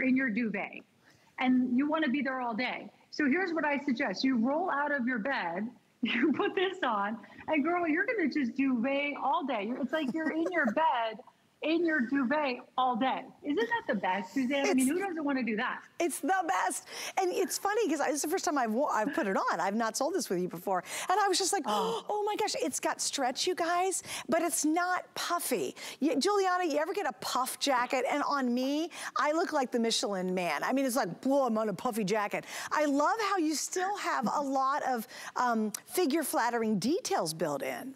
in your duvet and you want to be there all day. So here's what I suggest. You roll out of your bed, you put this on, and girl, you're going to just duvet all day. It's like you're in your bed in your duvet all day. Isn't that the best, Suzanne? It's, I mean, who doesn't want to do that? It's the best. And it's funny because it's the first time I've, I've put it on. I've not sold this with you before. And I was just like, oh. oh my gosh, it's got stretch, you guys, but it's not puffy. You, Giuliana, you ever get a puff jacket? And on me, I look like the Michelin man. I mean, it's like, whoa, I'm on a puffy jacket. I love how you still have a lot of um, figure flattering details built in.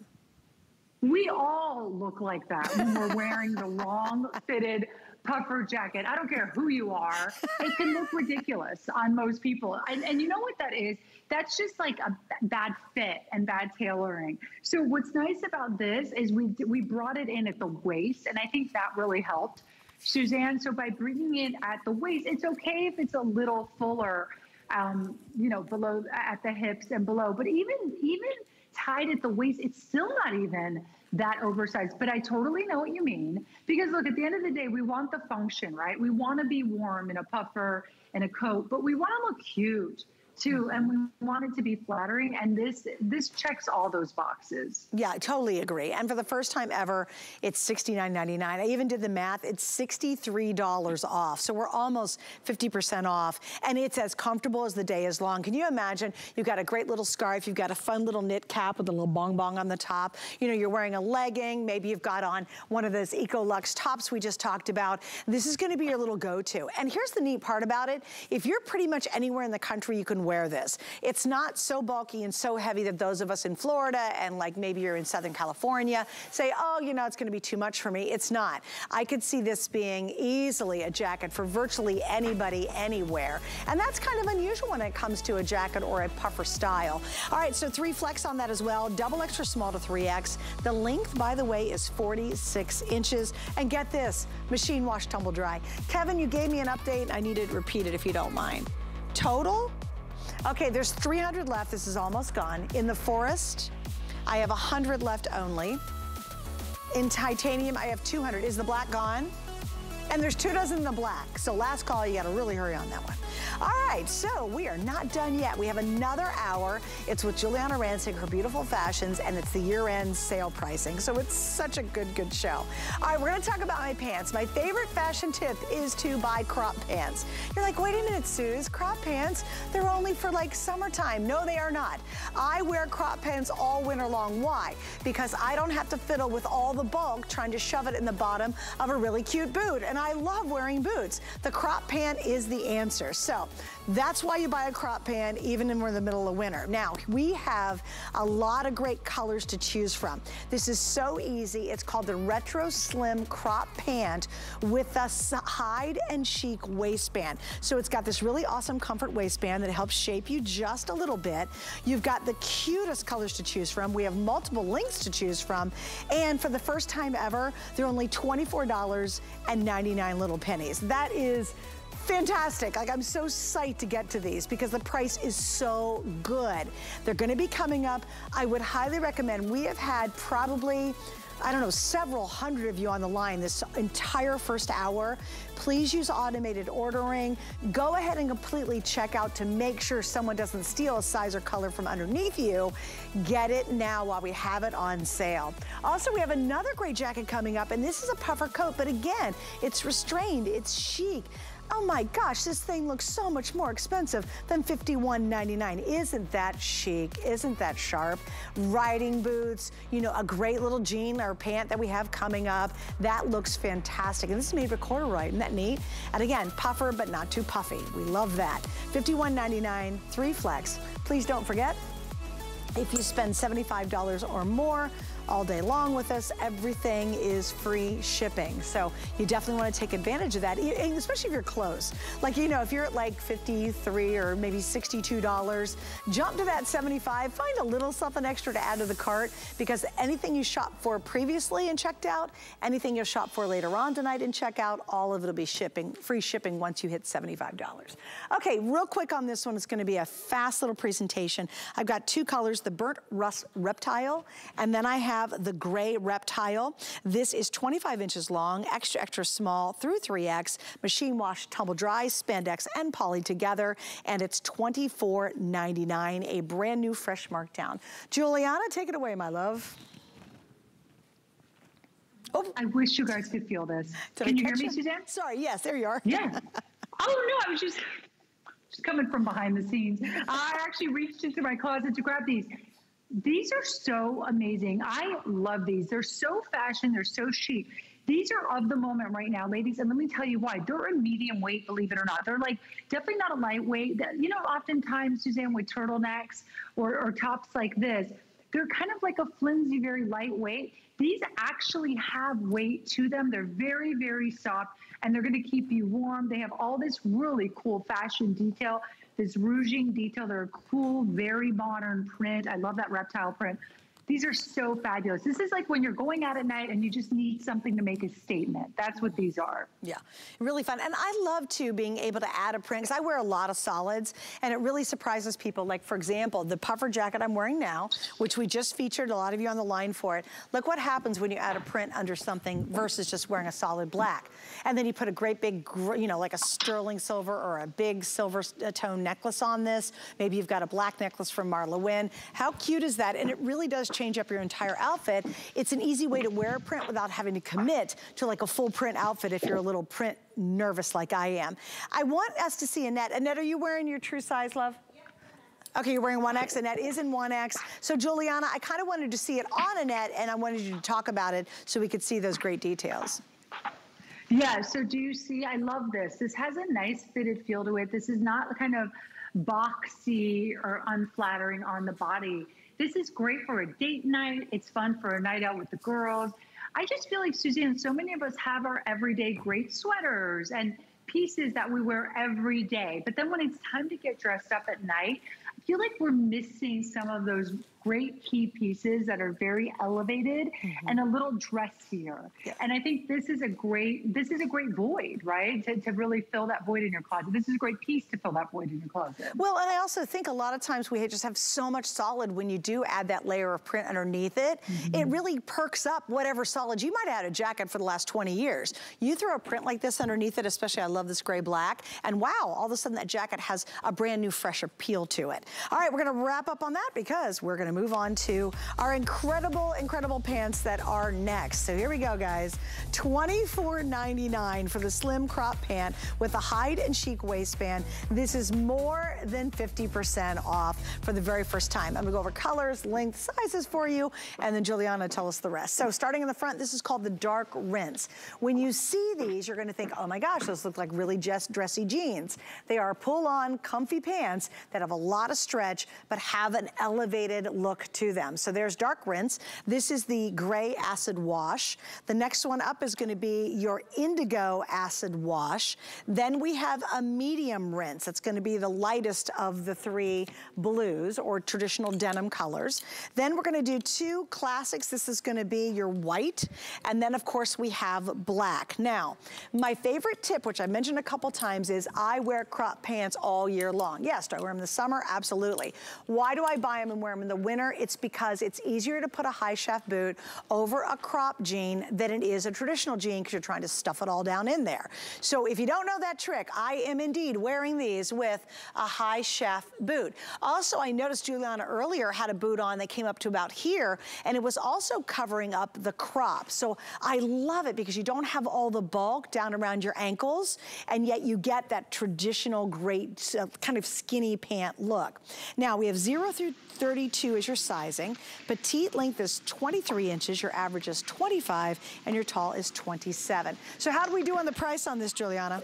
We all look like that when we're wearing the long fitted puffer jacket. I don't care who you are. It can look ridiculous on most people. And, and you know what that is? That's just like a bad fit and bad tailoring. So what's nice about this is we we brought it in at the waist, and I think that really helped, Suzanne. So by bringing it at the waist, it's okay if it's a little fuller, um, you know, below at the hips and below. But even even tied at the waist, it's still not even that oversized. But I totally know what you mean. Because look, at the end of the day, we want the function, right? We want to be warm in a puffer and a coat, but we want to look cute too and we want it to be flattering and this this checks all those boxes. Yeah i totally agree and for the first time ever it's $69.99 i even did the math it's $63 off so we're almost 50% off and it's as comfortable as the day is long. Can you imagine you've got a great little scarf you've got a fun little knit cap with a little bong bong on the top you know you're wearing a legging maybe you've got on one of those eco Ecolux tops we just talked about. This is going to be your little go-to and here's the neat part about it if you're pretty much anywhere in the country you can wear this. It's not so bulky and so heavy that those of us in Florida and like maybe you're in Southern California say, oh, you know, it's gonna be too much for me. It's not. I could see this being easily a jacket for virtually anybody, anywhere. And that's kind of unusual when it comes to a jacket or a puffer style. All right, so three flex on that as well. Double extra small to 3X. The length, by the way, is 46 inches. And get this, machine wash, tumble dry. Kevin, you gave me an update. I need it repeated if you don't mind. Total, Okay, there's 300 left. This is almost gone. In the forest, I have 100 left only. In titanium, I have 200. Is the black gone? And there's two dozen in the black. So last call, you gotta really hurry on that one. All right, so we are not done yet. We have another hour. It's with Giuliana Rancic, her beautiful fashions, and it's the year-end sale pricing. So it's such a good, good show. All right, we're gonna talk about my pants. My favorite fashion tip is to buy crop pants. You're like, wait a minute, Suze, crop pants, they're only for like summertime. No, they are not. I wear crop pants all winter long. Why? Because I don't have to fiddle with all the bulk trying to shove it in the bottom of a really cute boot. And I love wearing boots. The crop pant is the answer. So that's why you buy a crop pant even when we're in the middle of winter. Now, we have a lot of great colors to choose from. This is so easy. It's called the Retro Slim Crop Pant with a hide and chic waistband. So it's got this really awesome comfort waistband that helps shape you just a little bit. You've got the cutest colors to choose from. We have multiple lengths to choose from. And for the first time ever, they're only $24.99 little pennies. That is fantastic. Like I'm so psyched to get to these because the price is so good. They're gonna be coming up. I would highly recommend, we have had probably I don't know, several hundred of you on the line this entire first hour. Please use automated ordering. Go ahead and completely check out to make sure someone doesn't steal a size or color from underneath you. Get it now while we have it on sale. Also, we have another great jacket coming up, and this is a puffer coat, but again, it's restrained, it's chic. Oh my gosh, this thing looks so much more expensive than $51.99. Isn't that chic? Isn't that sharp? Riding boots, you know, a great little jean or pant that we have coming up. That looks fantastic. And this is made with corduroy, isn't that neat? And again, puffer, but not too puffy. We love that. $51.99, three flex. Please don't forget, if you spend $75 or more, all day long with us. Everything is free shipping. So you definitely want to take advantage of that, especially if you're close. Like, you know, if you're at like 53 or maybe $62, jump to that 75, find a little something extra to add to the cart because anything you shopped for previously and checked out, anything you'll shop for later on tonight and check out, all of it will be shipping, free shipping once you hit $75. Okay, real quick on this one, it's gonna be a fast little presentation. I've got two colors, the burnt rust reptile, and then I have have the gray reptile. This is 25 inches long, extra, extra small through 3X, machine wash, tumble dry, spandex, and poly together. And it's $24.99, a brand new fresh markdown. Giuliana, take it away, my love. Oh. I wish you guys could feel this. Did Can you hear me, Suzanne? Sorry, yes, there you are. Yeah. oh, no, I was just, just coming from behind the scenes. I actually reached into my closet to grab these. These are so amazing. I love these. They're so fashion. They're so chic. These are of the moment right now, ladies. And let me tell you why. They're a medium weight, believe it or not. They're like definitely not a lightweight. You know, oftentimes, Suzanne, with turtlenecks or, or tops like this, they're kind of like a flimsy, very lightweight. These actually have weight to them. They're very, very soft and they're going to keep you warm. They have all this really cool fashion detail, this ruching detail. They're a cool, very modern print. I love that reptile print. These are so fabulous. This is like when you're going out at night and you just need something to make a statement. That's what these are. Yeah, really fun. And I love too being able to add a print because I wear a lot of solids and it really surprises people. Like for example, the puffer jacket I'm wearing now, which we just featured a lot of you on the line for it. Look what happens when you add a print under something versus just wearing a solid black. And then you put a great big, you know, like a sterling silver or a big silver uh, tone necklace on this. Maybe you've got a black necklace from Marla Wynne. How cute is that? And it really does change up your entire outfit, it's an easy way to wear a print without having to commit to like a full print outfit if you're a little print nervous like I am. I want us to see Annette. Annette, are you wearing your true size, love? Okay, you're wearing 1X, Annette is in 1X. So Giuliana, I kind of wanted to see it on Annette, and I wanted you to talk about it so we could see those great details. Yeah, so do you see, I love this. This has a nice fitted feel to it. This is not kind of boxy or unflattering on the body. This is great for a date night. It's fun for a night out with the girls. I just feel like, Suzanne, so many of us have our everyday great sweaters and pieces that we wear every day. But then when it's time to get dressed up at night, I feel like we're missing some of those great key pieces that are very elevated mm-hmm. and a little dressier. Yeah. And I think this is a great this is a great void, right? To, to really fill that void in your closet. This is a great piece to fill that void in your closet. Well, and I also think a lot of times we just have so much solid when you do add that layer of print underneath it. Mm-hmm. It really perks up whatever solid. You might have had a jacket for the last 20 years. You throw a print like this underneath it, especially I love this gray black, and wow, all of a sudden that jacket has a brand new fresh appeal to it. All right, we're gonna wrap up on that because we're gonna gonna move on to our incredible, incredible pants that are next. So here we go, guys. $24.99 for the slim crop pant with a hide and chic waistband. This is more than 50% off for the very first time. I'm gonna go over colors, length, sizes for you, and then Giuliana tell us the rest. So starting in the front, this is called the dark rinse. When you see these, you're gonna think, oh my gosh, those look like really just dressy jeans. They are pull-on, comfy pants that have a lot of stretch, but have an elevated look to them. So there's dark rinse. This is the gray acid wash. The next one up is gonna be your indigo acid wash. Then we have a medium rinse. It's gonna be the lightest of the three blues or traditional denim colors. Then we're gonna do two classics. This is gonna be your white. And then of course we have black. Now, my favorite tip, which I mentioned a couple times is I wear crop pants all year long. Yes, do I wear them in the summer? Absolutely. Why do I buy them and wear them in the winter? It's because it's easier to put a high shaft boot over a crop jean than it is a traditional jean because you're trying to stuff it all down in there. So if you don't know that trick, I am indeed wearing these with a high shaft boot. Also, I noticed Giuliana earlier had a boot on that came up to about here and it was also covering up the crop. So I love it because you don't have all the bulk down around your ankles and yet you get that traditional great uh, kind of skinny pant look. Now we have zero through 32 is your sizing. Petite length is 23 inches, your average is 25, and your tall is 27. So how do we do on the price on this, Giuliana?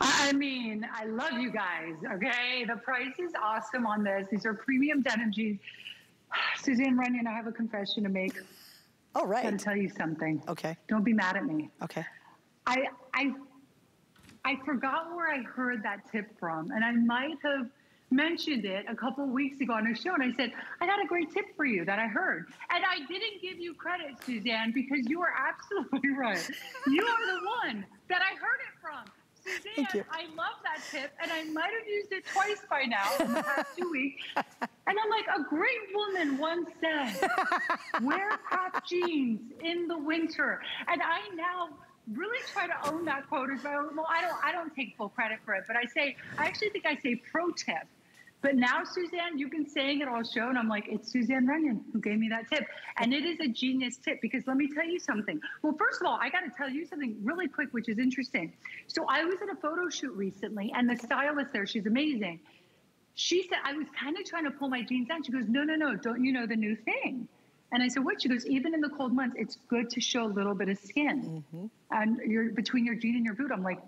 I mean, I love you guys, okay? The price is awesome on this. These are premium denim jeans. Suzanne Runyan, I have a confession to make. Oh, right. I'm going to tell you something. Okay. Don't be mad at me. Okay. I, I, I forgot where I heard that tip from, and I might have – mentioned it a couple of weeks ago on a show, and I said, I got a great tip for you that I heard. And I didn't give you credit, Suzanne, because you are absolutely right. You are the one that I heard it from. Suzanne, I love that tip, and I might have used it twice by now in the past two weeks. And I'm like, a great woman once said, wear crop jeans in the winter. And I now really try to own that quote as well. Well, I don't I don't take full credit for it, but I say I actually think I say pro tip. But now, Suzanne, you've been saying it all show, and I'm like, it's Suzanne Runyan who gave me that tip. And it is a genius tip because let me tell you something. Well, first of all, I got to tell you something really quick, which is interesting. So I was at a photo shoot recently, and the stylist there, she's amazing. She said, I was kind of trying to pull my jeans down. She goes, No, no, no, don't you know the new thing? And I said, what? She goes, even in the cold months, it's good to show a little bit of skin. Mm-hmm. And you're between your jean and your boot. I'm like,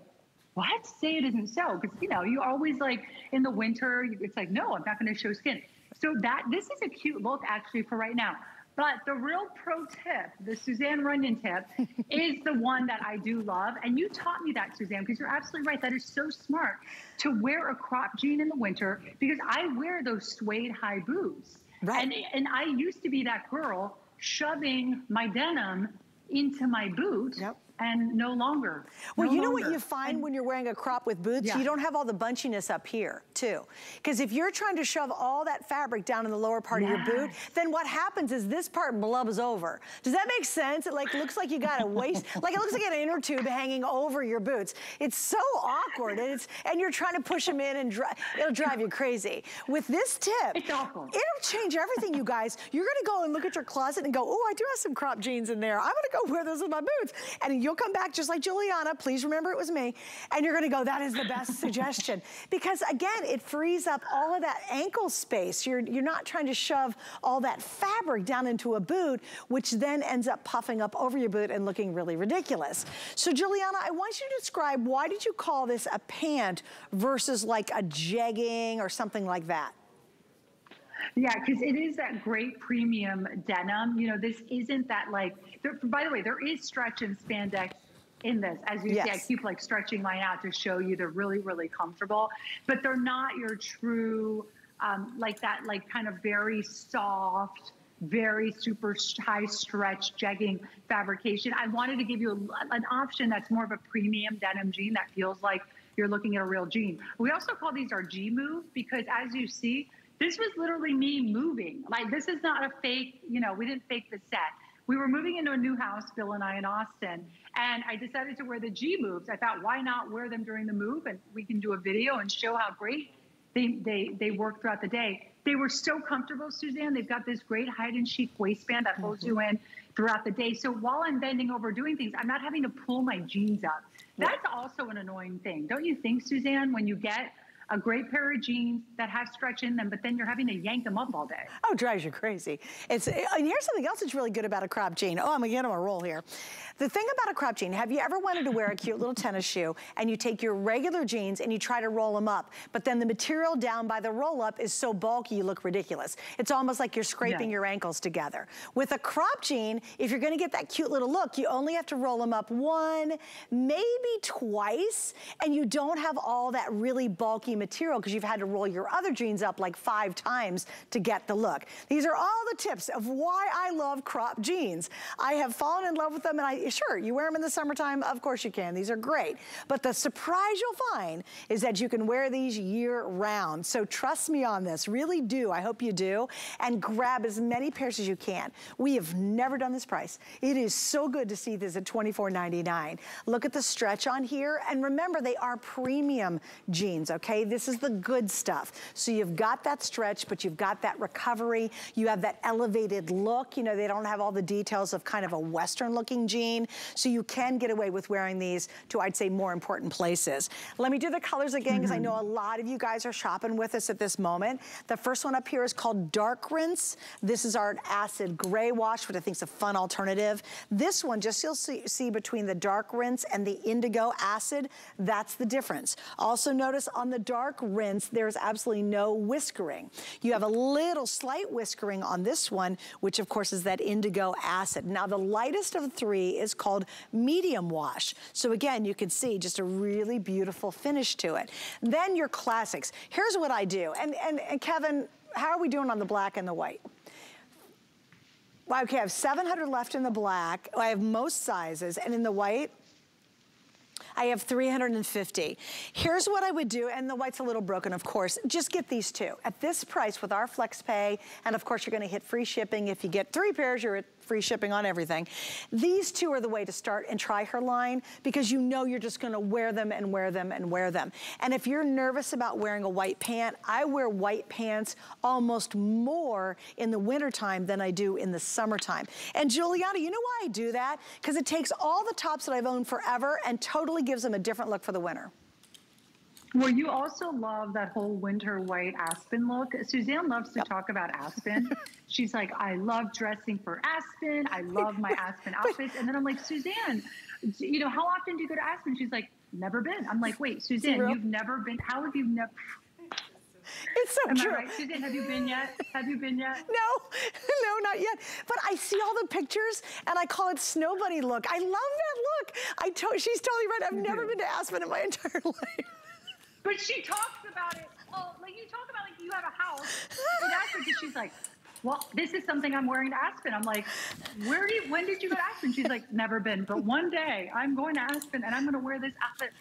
what? Say it isn't so. Because, you know, you always like in the winter, it's like, no, I'm not going to show skin. So that this is a cute look actually for right now. But the real pro tip, the Suzanne Runyan tip, is the one that I do love. And you taught me that, Suzanne, because you're absolutely right. That is so smart to wear a crop jean in the winter because I wear those suede high boots. Right. And, and I used to be that girl shoving my denim into my boot. Yep and no longer. Well, no you know longer. what you find and, when you're wearing a crop with boots? Yeah. You don't have all the bunchiness up here, too. Because if you're trying to shove all that fabric down in the lower part yes. of your boot, then what happens is this part blubs over. Does that make sense? It like looks like you got a waist, like it looks like an inner tube hanging over your boots. It's so awkward, and it's and you're trying to push them in, and dri it'll drive you crazy. With this tip, it's. It'll change everything, you guys. You're gonna go and look at your closet and go, oh, I do have some crop jeans in there. I'm gonna go wear those with my boots, and you'll come back just like Giuliana, please remember it was me, and you're gonna go, that is the best suggestion. Because again, it frees up all of that ankle space. You're, you're not trying to shove all that fabric down into a boot, which then ends up puffing up over your boot and looking really ridiculous. So Giuliana, I want you to describe why did you call this a pant versus like a jegging or something like that? Yeah, because it is that great premium denim. You know, this isn't that like, there, by the way, there is stretch and spandex in this. As you yes. see, I keep like stretching mine out to show you they're really, really comfortable, but they're not your true, um, like that, like kind of very soft, very super high stretch jegging fabrication. I wanted to give you a, an option that's more of a premium denim jean that feels like you're looking at a real jean. We also call these our G move because as you see, this was literally me moving. Like this is not a fake, you know, we didn't fake the set. We were moving into a new house, Bill and I in Austin, and I decided to wear the G moves. I thought, why not wear them during the move? And we can do a video and show how great they, they, they work throughout the day. They were so comfortable, Suzanne. They've got this great hide and chic waistband that holds mm-hmm. you in throughout the day. So while I'm bending over doing things, I'm not having to pull my jeans up. That's also an annoying thing. Don't you think, Suzanne, when you get a great pair of jeans that have stretch in them, but then you're having to yank them up all day. Oh, drives you crazy. It's and here's something else that's really good about a crop jean. Oh, I'm gonna get on a roll here. The thing about a crop jean, have you ever wanted to wear a cute little tennis shoe and you take your regular jeans and you try to roll them up, but then the material down by the roll up is so bulky you look ridiculous. It's almost like you're scraping yeah. your ankles together. With a crop jean, if you're gonna get that cute little look, you only have to roll them up one, maybe twice, and you don't have all that really bulky material because you've had to roll your other jeans up like five times to get the look. These are all the tips of why I love crop jeans. I have fallen in love with them and I sure, you wear them in the summertime, of course you can. These are great. But the surprise you'll find is that you can wear these year round. So trust me on this, really do. I hope you do. And grab as many pairs as you can. We have never done this price. It is so good to see this at $24.99. Look at the stretch on here. And remember, they are premium jeans, okay? This is the good stuff. So you've got that stretch, but you've got that recovery. You have that elevated look. You know, they don't have all the details of kind of a Western looking jean so you can get away with wearing these to, I'd say, more important places. Let me do the colors again, because mm -hmm. I know a lot of you guys are shopping with us at this moment. The first one up here is called Dark Rinse. This is our acid gray wash, which I think is a fun alternative. This one, just you'll see, see between the Dark Rinse and the Indigo Acid, that's the difference. Also notice on the Dark Rinse, there's absolutely no whiskering. You have a little slight whiskering on this one, which of course is that Indigo Acid. Now the lightest of three is called medium wash. So again, you can see just a really beautiful finish to it. Then your classics. Here's what I do. And, and, and Kevin, how are we doing on the black and the white? Well, okay, I have 700 left in the black. I have most sizes. And in the white, I have 350. Here's what I would do, and the white's a little broken, of course. Just get these two. At this price with our flex pay, and of course you're gonna hit free shipping. If you get three pairs, you're at free shipping on everything. These two are the way to start and try her line because you know you're just gonna wear them and wear them and wear them. And if you're nervous about wearing a white pant, I wear white pants almost more in the wintertime than I do in the summertime. And Giuliana, you know why I do that? Because it takes all the tops that I've owned forever and totally gives them a different look for the winter. Well, you also love that whole winter white aspen look. Suzanne loves to yep. talk about aspen. She's like, I love dressing for aspen. I love my aspen outfits. And then I'm like, Suzanne, you know, how often do you go to aspen? She's like, never been. I'm like, wait, Suzanne, you've never been. How have you never? It's so Am true. I right, Suzanne? Have you been yet? Have you been yet? No, no, not yet. But I see all the pictures and I call it snow bunny look. I love that look. I to she's totally right. I've you never do. been to Aspen in my entire life. But she talks about it. Oh, like you talk about like you have a house in Aspen because she's like, well, this is something I'm wearing to Aspen. I'm like, where do you, when did you go to Aspen? She's like, never been, but one day I'm going to Aspen and I'm going to wear this outfit.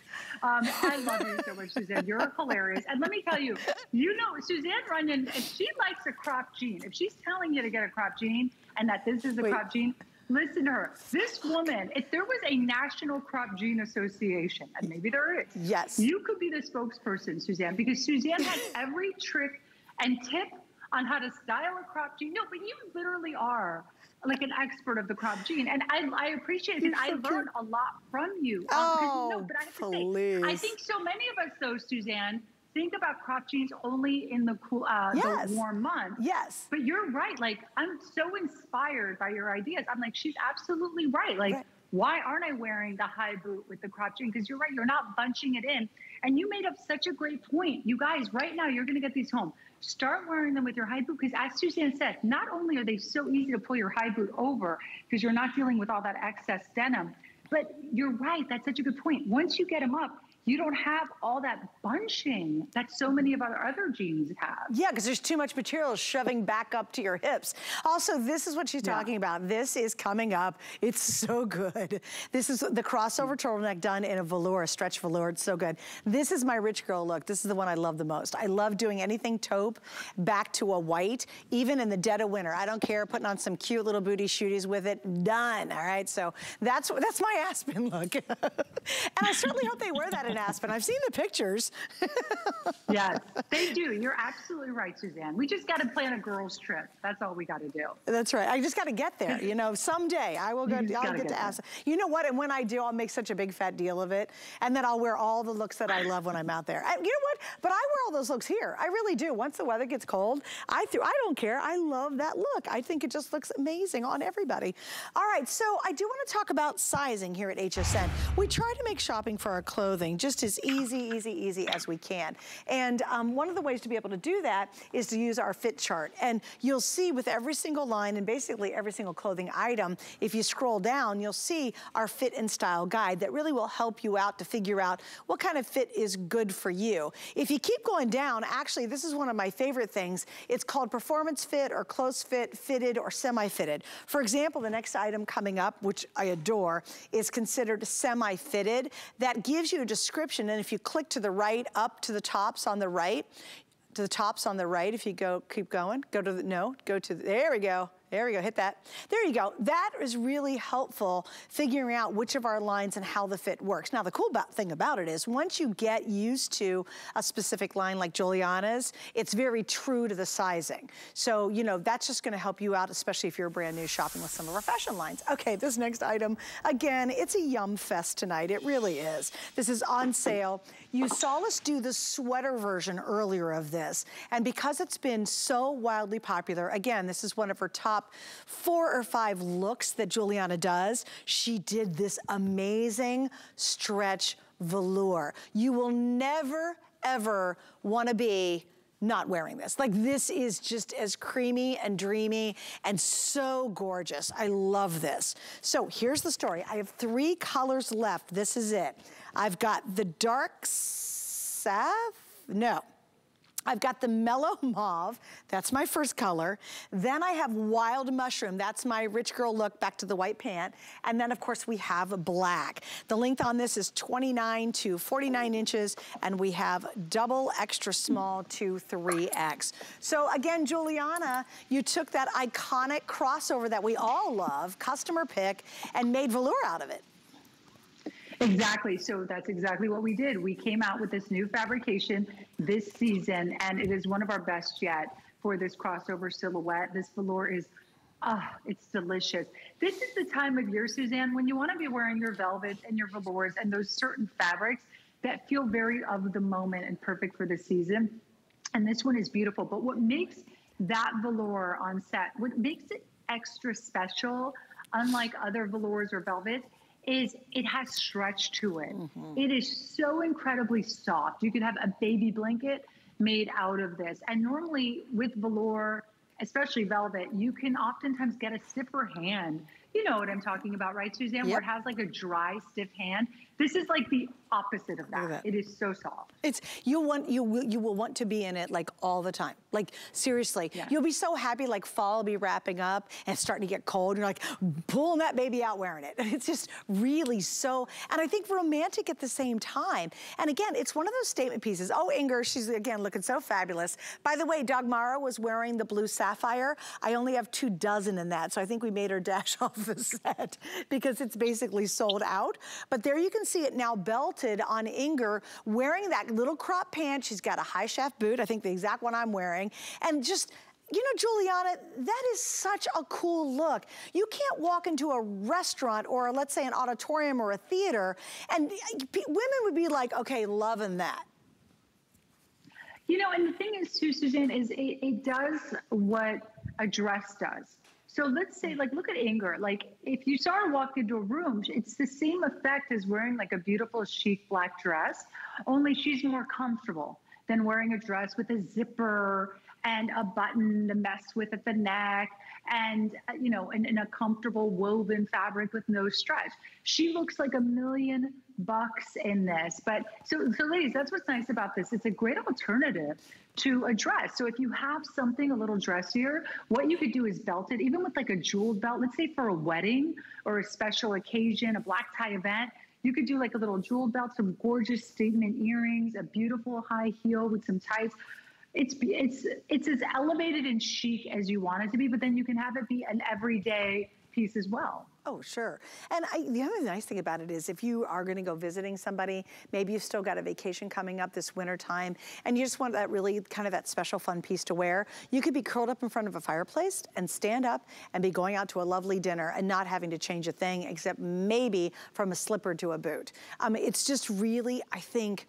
Um, I love you so much, Suzanne. You're hilarious. And let me tell you, you know, Suzanne Runyan, if she likes a crop jean, if she's telling you to get a crop jean and that this is a Wait. crop jean, listen to her. This woman, if there was a National Crop Jean Association, and maybe there is, yes, you could be the spokesperson, Suzanne, because Suzanne has every trick and tip on how to style a crop jean. No, but you literally are like an expert of the crop jean. And I, I appreciate it because I learned a lot from you. Um, oh, no, but I have to please. say, I think so many of us though, Suzanne, think about crop jeans only in the cool, uh, yes. the warm months. Yes. But you're right. Like I'm so inspired by your ideas. I'm like, she's absolutely right. Like, right. why aren't I wearing the high boot with the crop jean? Because you're right. You're not bunching it in. And you made up such a great point. You guys, right now, you're going to get these home. Start wearing them with your high boot because, as Suzanne said, not only are they so easy to pull your high boot over because you're not dealing with all that excess denim, but you're right. That's such a good point. Once you get them up, you don't have all that bunching that so many of our other jeans have. Yeah, because there's too much material shoving back up to your hips. Also, this is what she's yeah. talking about. This is coming up. It's so good. This is the crossover turtleneck done in a velour, a stretch velour. It's so good. This is my rich girl look. This is the one I love the most. I love doing anything taupe back to a white, even in the dead of winter. I don't care, putting on some cute little booty shooties with it. Done, all right? So that's, that's my Aspen look. and I certainly hope they wear that in Aspen. I've seen the pictures. yes, they do. You're absolutely right, Suzanne. We just got to plan a girls' trip. That's all we got to do. That's right. I just got to get there. You know, someday I will go. I'll get, get, to Aspen. You know what? And when I do, I'll make such a big fat deal of it, and then I'll wear all the looks that I love when I'm out there. And you know what? But I wear all those looks here. I really do. Once the weather gets cold, I th I don't care. I love that look. I think it just looks amazing on everybody. All right, so I do want to talk about sizing here at HSN. We try to make shopping for our clothing just as easy, easy, easy as we can. And um, one of the ways to be able to do that is to use our fit chart. And you'll see with every single line and basically every single clothing item, if you scroll down, you'll see our fit and style guide that really will help you out to figure out what kind of fit is good for you. If you keep going down, actually, this is one of my favorite things. It's called performance fit or close fit, fitted or semi-fitted. For example, the next item coming up, which I adore, is considered semi-fitted. That gives you a description description. And if you click to the right, up to the tops on the right, to the tops on the right, if you go, keep going, go to the, no, go to, the, there we go. There we go, hit that. There you go. That is really helpful figuring out which of our lines and how the fit works. Now, the cool thing about it is once you get used to a specific line like Giuliana's, it's very true to the sizing. So, you know, that's just gonna help you out, especially if you're brand new shopping with some of our fashion lines. Okay, this next item, again, it's a yum fest tonight. It really is. This is on sale. You saw us do the sweater version earlier of this. And because it's been so wildly popular, again, this is one of her top top four or five looks that Giuliana does, she did this amazing stretch velour. You will never, ever wanna be not wearing this. Like this is just as creamy and dreamy and so gorgeous. I love this. So here's the story. I have three colors left. This is it. I've got the dark saff, no, I've got the mellow mauve, that's my first color. Then I have wild mushroom, that's my rich girl look, back to the white pant. And then of course we have black. The length on this is 29 to 49 inches, and we have double extra small to 3X. So again, Giuliana, you took that iconic crossover that we all love, customer pick, and made velour out of it. Exactly. So that's exactly what we did. We came out with this new fabrication this season, and it is one of our best yet for this crossover silhouette. This velour is, ah, oh, it's delicious. This is the time of year, Suzanne, when you want to be wearing your velvets and your velours and those certain fabrics that feel very of the moment and perfect for the season. And this one is beautiful. But what makes that velour on set, what makes it extra special, unlike other velours or velvets, is it has stretch to it. Mm-hmm. it is so incredibly soft. You could have a baby blanket made out of this. And normally with velour, especially velvet, you can oftentimes get a stiffer hand. You know what I'm talking about, right, Suzanne? Yep. Where it has like a dry, stiff hand. This is like the opposite of that. that. It is so soft. It's you want you will you will want to be in it like all the time. Like seriously, yeah. you'll be so happy like fall will be wrapping up and starting to get cold. And you're like pulling that baby out wearing it. It's just really so, and I think romantic at the same time. And again, it's one of those statement pieces. Oh, Inger, she's again looking so fabulous. By the way, Dagmara was wearing the blue sapphire. I only have two dozen in that, so I think we made her dash off the set because it's basically sold out. But there you can see it now belted on Inger wearing that little crop pant. She's got a high shaft boot, I think the exact one I'm wearing. And just, you know, Giuliana, that is such a cool look. You can't walk into a restaurant or let's say an auditorium or a theater and women would be like, okay, loving that. You know, and the thing is too, Suzanne, is it, it does what a dress does. So let's say, like, look at Inger. Like, if you saw her walk into a room, it's the same effect as wearing like a beautiful chic black dress, only she's more comfortable than wearing a dress with a zipper and a button to mess with at the neck and you know in, in, a comfortable woven fabric with no stretch she looks like a million bucks in this. But so so ladies that's what's nice about this. It's a great alternative to a dress. So if you have something a little dressier what you could do is belt it even with like a jeweled belt. Let's say for a wedding or a special occasion a black tie event you could do like a little jewel belt, some gorgeous statement earrings, a beautiful high heel with some tights. It's it's it's as elevated and chic as you want it to be, but then you can have it be an everyday piece as well. Oh, sure. And I, the other nice thing about it is if you are gonna go visiting somebody, maybe you've still got a vacation coming up this winter time, and you just want that really kind of that special fun piece to wear, you could be curled up in front of a fireplace and stand up and be going out to a lovely dinner and not having to change a thing except maybe from a slipper to a boot. Um, it's just really, I think,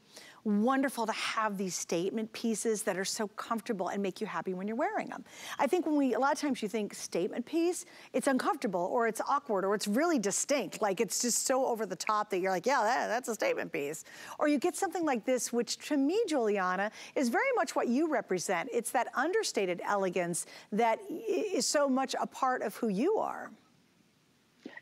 wonderful to have these statement pieces that are so comfortable and make you happy when you're wearing them. I think when we, a lot of times you think statement piece, it's uncomfortable or it's awkward or it's really distinct. Like it's just so over the top that you're like, yeah, that, that's a statement piece. Or you get something like this, which to me, Giuliana, is very much what you represent. It's that understated elegance that is so much a part of who you are.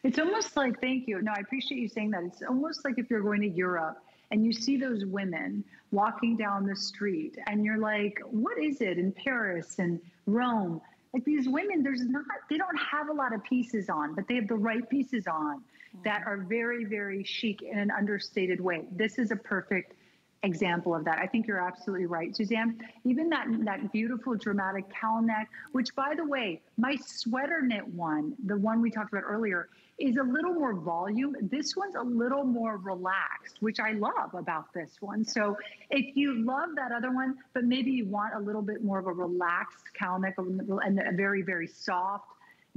It's almost like, thank you. No, I appreciate you saying that. It's almost like if you're going to Europe and you see those women walking down the street and you're like what is it in paris and rome like these women there's not they don't have a lot of pieces on but they have the right pieces on that mm-hmm. are very very chic in an understated way this is a perfect example of that. I think you're absolutely right, Suzanne. Even that that beautiful dramatic cowl neck, which by the way, my sweater knit one, the one we talked about earlier, is a little more volume. This one's a little more relaxed, which I love about this one. So if you love that other one, but maybe you want a little bit more of a relaxed cowl neck and a very, very soft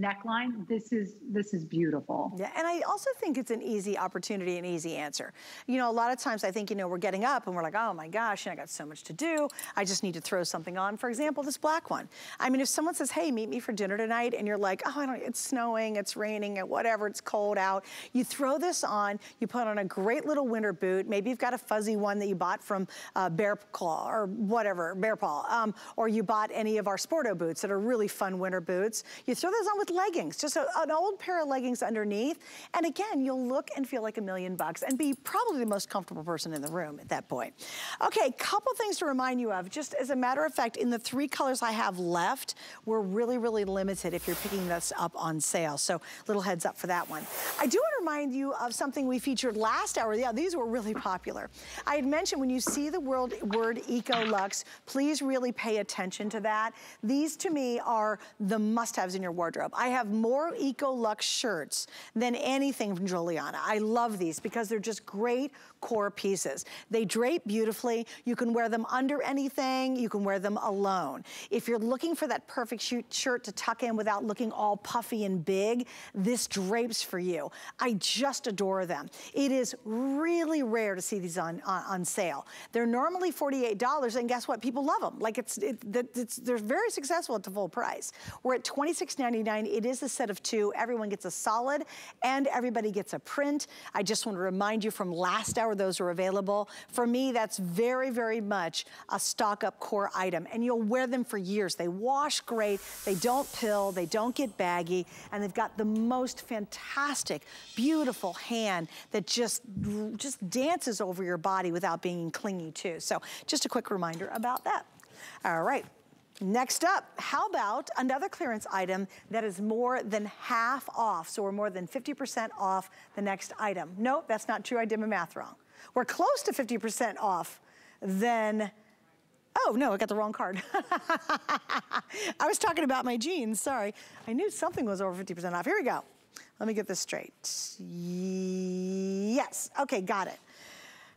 neckline, this is this is beautiful. Yeah, and I also think it's an easy opportunity, an easy answer. You know, a lot of times I think, you know, we're getting up and we're like, oh my gosh, I got so much to do. I just need to throw something on. For example, this black one. I mean, if someone says, hey, meet me for dinner tonight, and you're like, oh, I don't, it's snowing, it's raining, whatever, it's cold out. You throw this on, you put on a great little winter boot. Maybe you've got a fuzzy one that you bought from uh, Bear Claw or whatever, Bear Paw, um, or you bought any of our Sporto boots that are really fun winter boots. You throw those on with leggings, just a, an old pair of leggings underneath. And again, you'll look and feel like a million bucks and be probably the most comfortable person in the room at that point. Okay, couple things to remind you of. Just as a matter of fact, in the three colors I have left, we're really, really limited if you're picking this up on sale. So little heads up for that one. I do want to remind you of something we featured last hour. Yeah, these were really popular. I had mentioned when you see the word, word Eco Lux, please really pay attention to that. These to me are the must-haves in your wardrobe. I have more Eco Lux shirts than anything from Giuliana. I love these because they're just great core pieces. They drape beautifully. You can wear them under anything. You can wear them alone. If you're looking for that perfect shirt to tuck in without looking all puffy and big, this drapes for you. I just adore them. It is really rare to see these on, on, on sale. They're normally $48 and guess what? People love them. Like it's, it, it's, they're very successful at the full price. We're at $26.99. It is a set of two. Everyone gets a solid and everybody gets a print. I just want to remind you from last hour those are available. For me, that's very, very much a stock up core item. And you'll wear them for years. They wash great, they don't pill, they don't get baggy, and they've got the most fantastic, beautiful hand that just, just dances over your body without being clingy too. So just a quick reminder about that. All right. Next up, how about another clearance item that is more than half off? So we're more than 50% off the next item. Nope, that's not true. I did my math wrong. We're close to 50% off then Oh, no, I got the wrong card. I was talking about my jeans, sorry. I knew something was over 50% off. Here we go. Let me get this straight. Yes, okay, got it.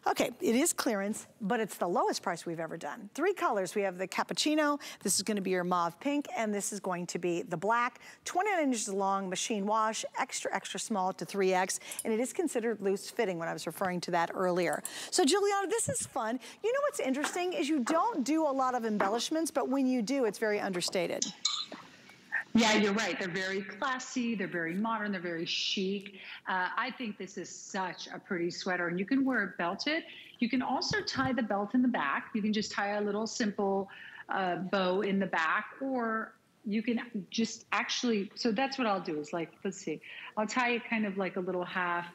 Okay, it is clearance, but it's the lowest price we've ever done. Three colors. We have the cappuccino. This is gonna be your mauve pink, and this is going to be the black. 29 inches long, machine wash, extra, extra small to 3X, and it is considered loose fitting when I was referring to that earlier. So Giuliana, this is fun. You know what's interesting is you don't do a lot of embellishments, but when you do, it's very understated. Yeah, you're right. They're very classy. They're very modern. They're very chic. Uh, I think this is such a pretty sweater, and you can wear it belted. You can also tie the belt in the back. You can just tie a little simple uh, bow in the back, or you can just actually. So that's what I'll do. Is like, let's see, I'll tie it kind of like a little half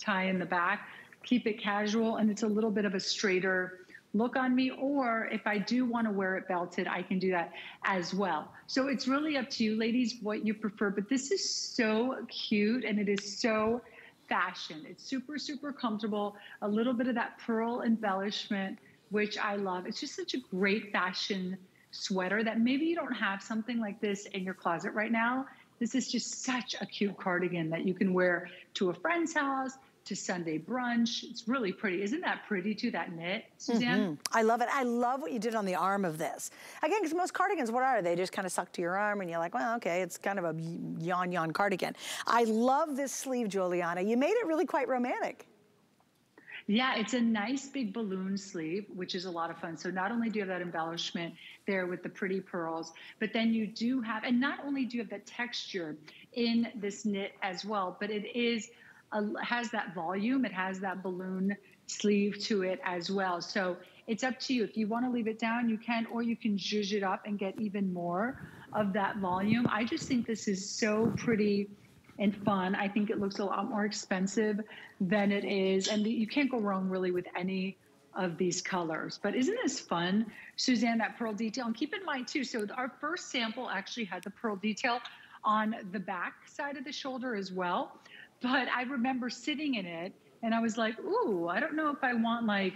tie in the back. Keep it casual, and it's a little bit of a straighter look on me, or if I do want to wear it belted, I can do that as well. So it's really up to you, ladies, what you prefer. But this is so cute and it is so fashion. It's super, super comfortable. A little bit of that pearl embellishment, which I love. It's just such a great fashion sweater that maybe you don't have something like this in your closet right now. This is just such a cute cardigan that you can wear to a friend's house, to Sunday brunch. It's really pretty. Isn't that pretty too, that knit, Suzanne? Mm -hmm. I love it. I love what you did on the arm of this. Again, because most cardigans, what are they? Just kind of suck to your arm and you're like, well, okay, it's kind of a yawn yawn cardigan. I love this sleeve, Giuliana. You made it really quite romantic. Yeah, it's a nice big balloon sleeve, which is a lot of fun. So not only do you have that embellishment there with the pretty pearls, but then you do have, and not only do you have that texture in this knit as well, but it is has that volume, it has that balloon sleeve to it as well. So it's up to you. If you want to leave it down, you can, or you can zhuzh it up and get even more of that volume. I just think this is so pretty and fun. I think it looks a lot more expensive than it is. And you can't go wrong really with any of these colors. But isn't this fun, Suzanne, that pearl detail? And keep in mind too, so our first sample actually had the pearl detail on the back side of the shoulder as well. But I remember sitting in it and I was like, ooh, I don't know if I want like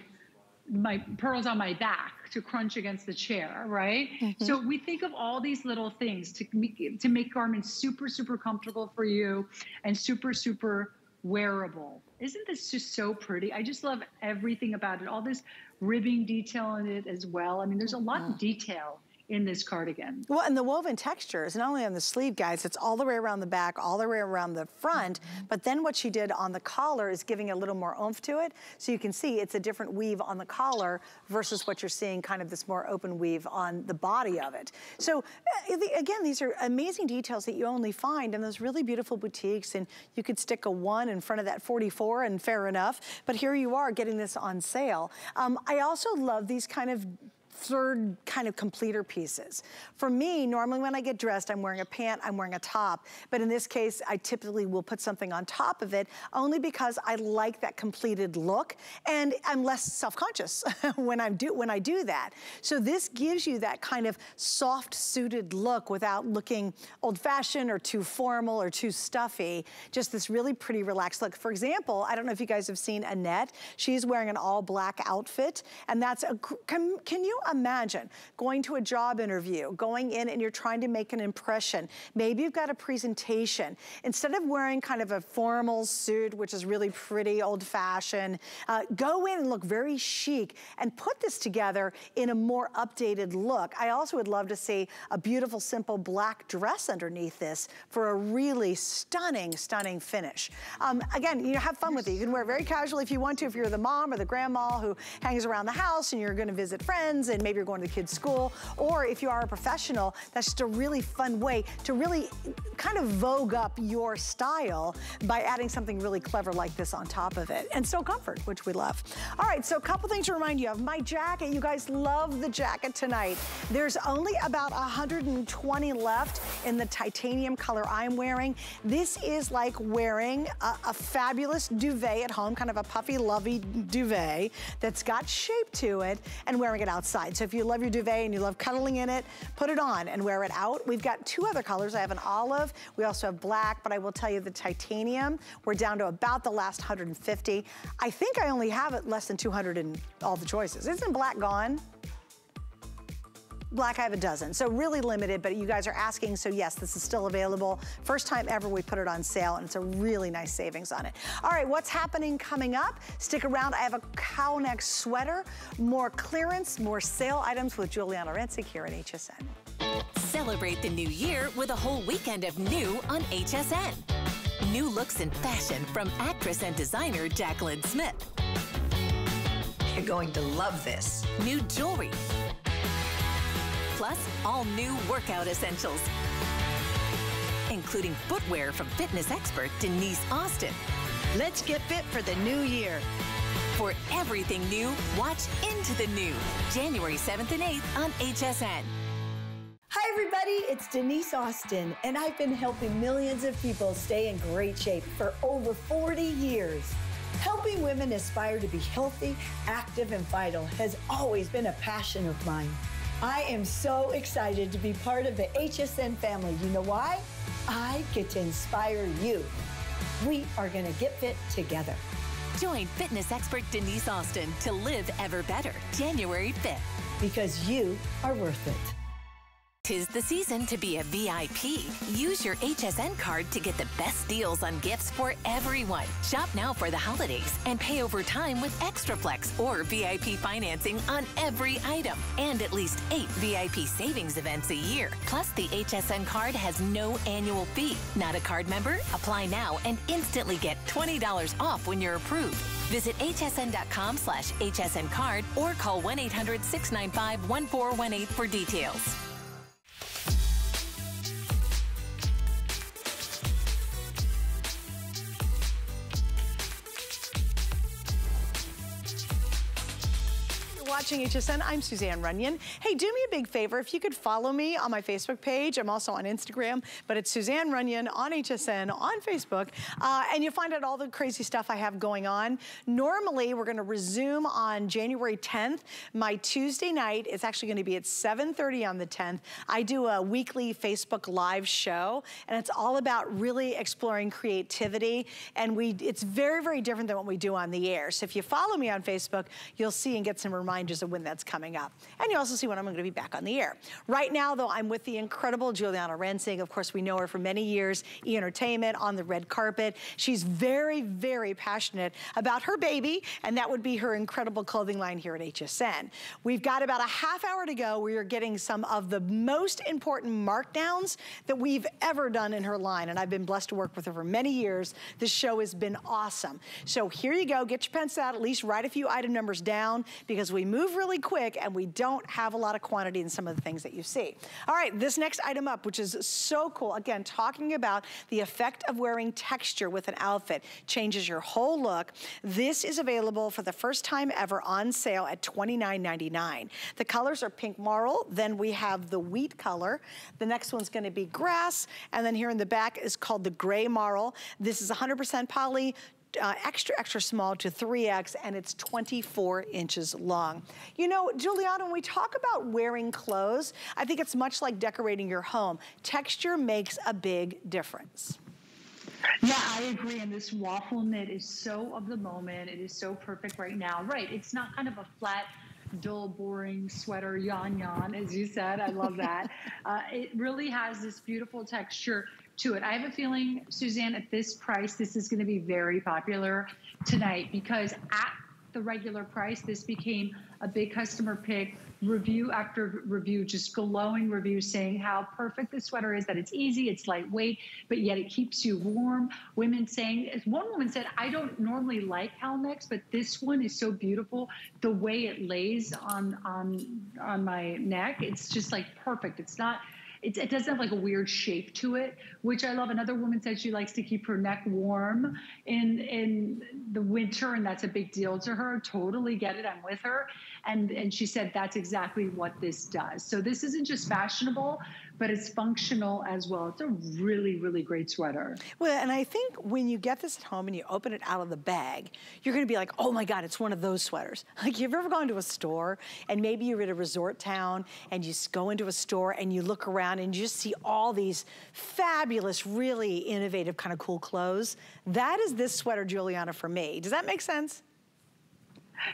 my pearls on my back to crunch against the chair, right? Mm-hmm. So we think of all these little things to make, to make garments super, super comfortable for you and super, super wearable. Isn't this just so pretty? I just love everything about it. All this ribbing detail in it as well. I mean, there's a lot of detail in this cardigan. Well, and the woven texture is not only on the sleeve, guys, it's all the way around the back, all the way around the front, mm -hmm. but then what she did on the collar is giving a little more oomph to it. So you can see it's a different weave on the collar versus what you're seeing kind of this more open weave on the body of it. So uh, again, these are amazing details that you only find in those really beautiful boutiques and you could stick a one in front of that 44 and fair enough, but here you are getting this on sale. Um, I also love these kind of third kind of completer pieces. For me, normally when I get dressed, I'm wearing a pant, I'm wearing a top, but in this case, I typically will put something on top of it only because I like that completed look and I'm less self-conscious when, I'm do, when I do that. So this gives you that kind of soft suited look without looking old fashioned or too formal or too stuffy. Just this really pretty relaxed look. For example, I don't know if you guys have seen Annette. She's wearing an all black outfit and that's a, can, can you imagine going to a job interview, going in and you're trying to make an impression. Maybe you've got a presentation. Instead of wearing kind of a formal suit, which is really pretty old fashioned, uh, go in and look very chic and put this together in a more updated look. I also would love to see a beautiful, simple black dress underneath this for a really stunning, stunning finish. Um, again, you know, have fun with it. You can wear it very casually if you want to, if you're the mom or the grandma who hangs around the house and you're gonna visit friends and maybe you're going to the kids' school, or if you are a professional, that's just a really fun way to really kind of vogue up your style by adding something really clever like this on top of it. And still comfort, which we love. All right, so a couple things to remind you of. My jacket, you guys love the jacket tonight. There's only about 120 left in the titanium color I'm wearing. This is like wearing a, a fabulous duvet at home, kind of a puffy, lovey duvet that's got shape to it and wearing it outside. So if you love your duvet and you love cuddling in it, put it on and wear it out. We've got two other colors. I have an olive. We also have black, but I will tell you the titanium, we're down to about the last 150. I think I only have it less than 200 in all the choices. Isn't black gone? Black, I have a dozen. So really limited, but you guys are asking, so yes, this is still available. First time ever we put it on sale, and it's a really nice savings on it. All right, what's happening coming up? Stick around, I have a cow neck sweater, more clearance, more sale items with Giuliana Rancic here at HSN. Celebrate the new year with a whole weekend of new on HSN. New looks and fashion from actress and designer Jaclyn Smith. You're going to love this. New jewelry Plus, all new workout essentials, including footwear from fitness expert Denise Austin. Let's get fit for the new year. For everything new, watch Into the New, January 7th and 8th on HSN. Hi, everybody. It's Denise Austin, and I've been helping millions of people stay in great shape for over 40 years. Helping women aspire to be healthy, active, and vital has always been a passion of mine. I am so excited to be part of the HSN family. You know why? I get to inspire you. We are going to get fit together. Join fitness expert Denise Austin to live ever better January 5th. Because you are worth it. Tis the season to be a VIP. Use your HSN card to get the best deals on gifts for everyone. Shop now for the holidays and pay over time with Extra Flex or VIP financing on every item. And at least eight VIP savings events a year. Plus, the HSN card has no annual fee. Not a card member? Apply now and instantly get $20 off when you're approved. Visit hsn.com slash hsn card or call 1-800-695-1418 for details. Watching HSN. I'm Suzanne Runyan. Hey, do me a big favor. If you could follow me on my Facebook page. I'm also on Instagram, but it's Suzanne Runyan on HSN on Facebook. Uh, and you'll find out all the crazy stuff I have going on. Normally, we're going to resume on January 10th. My Tuesday night It's actually going to be at 7.30 on the 10th. I do a weekly Facebook Live show, and it's all about really exploring creativity. And we it's very, very different than what we do on the air. So if you follow me on Facebook, you'll see and get some reminders of when that's coming up. And you also see when I'm gonna be back on the air. Right now, though, I'm with the incredible Giuliana Rancic. Of course, we know her for many years, E! Entertainment, on the red carpet. She's very, very passionate about her baby, and that would be her incredible clothing line here at HSN. We've got about a half hour to go. We are getting some of the most important markdowns that we've ever done in her line, and I've been blessed to work with her for many years. This show has been awesome. So here you go. Get your pencil out, at least write a few item numbers down, because we move move really quick and we don't have a lot of quantity in some of the things that you see. All right, this next item up, which is so cool. Again, talking about the effect of wearing texture with an outfit changes your whole look. This is available for the first time ever on sale at $29.99. The colors are pink marl, then we have the wheat color. The next one's gonna be grass, and then here in the back is called the gray marl. This is 100% poly, uh, extra, extra small to 3X, and it's 24 inches long. You know, Giuliana, when we talk about wearing clothes, I think it's much like decorating your home. Texture makes a big difference. Yeah, I agree. And this waffle knit is so of the moment. It is so perfect right now. Right. It's not kind of a flat, dull, boring sweater, yan yan, as you said. I love that. uh, it really has this beautiful texture to it. I have a feeling, Suzanne, at this price, this is going to be very popular tonight because at the regular price, this became a big customer pick review after review, just glowing reviews saying how perfect this sweater is, that it's easy, it's lightweight, but yet it keeps you warm. Women saying, as one woman said, I don't normally like necks, but this one is so beautiful. The way it lays on on on my neck, it's just like perfect. It's not it, it, doesn't have like a weird shape to it, which I love. Another woman said she likes to keep her neck warm in in the winter, and that's a big deal to her. Totally get it. I'm with her, and and she said that's exactly what this does. So this isn't just fashionable, but it's functional as well. It's a really, really great sweater. Well, and I think when you get this at home and you open it out of the bag, you're gonna be like, oh my God, it's one of those sweaters. Like you've ever gone to a store and maybe you're in a resort town and you go into a store and you look around and you just see all these fabulous, really innovative kind of cool clothes. That is this sweater, Giuliana, for me. Does that make sense?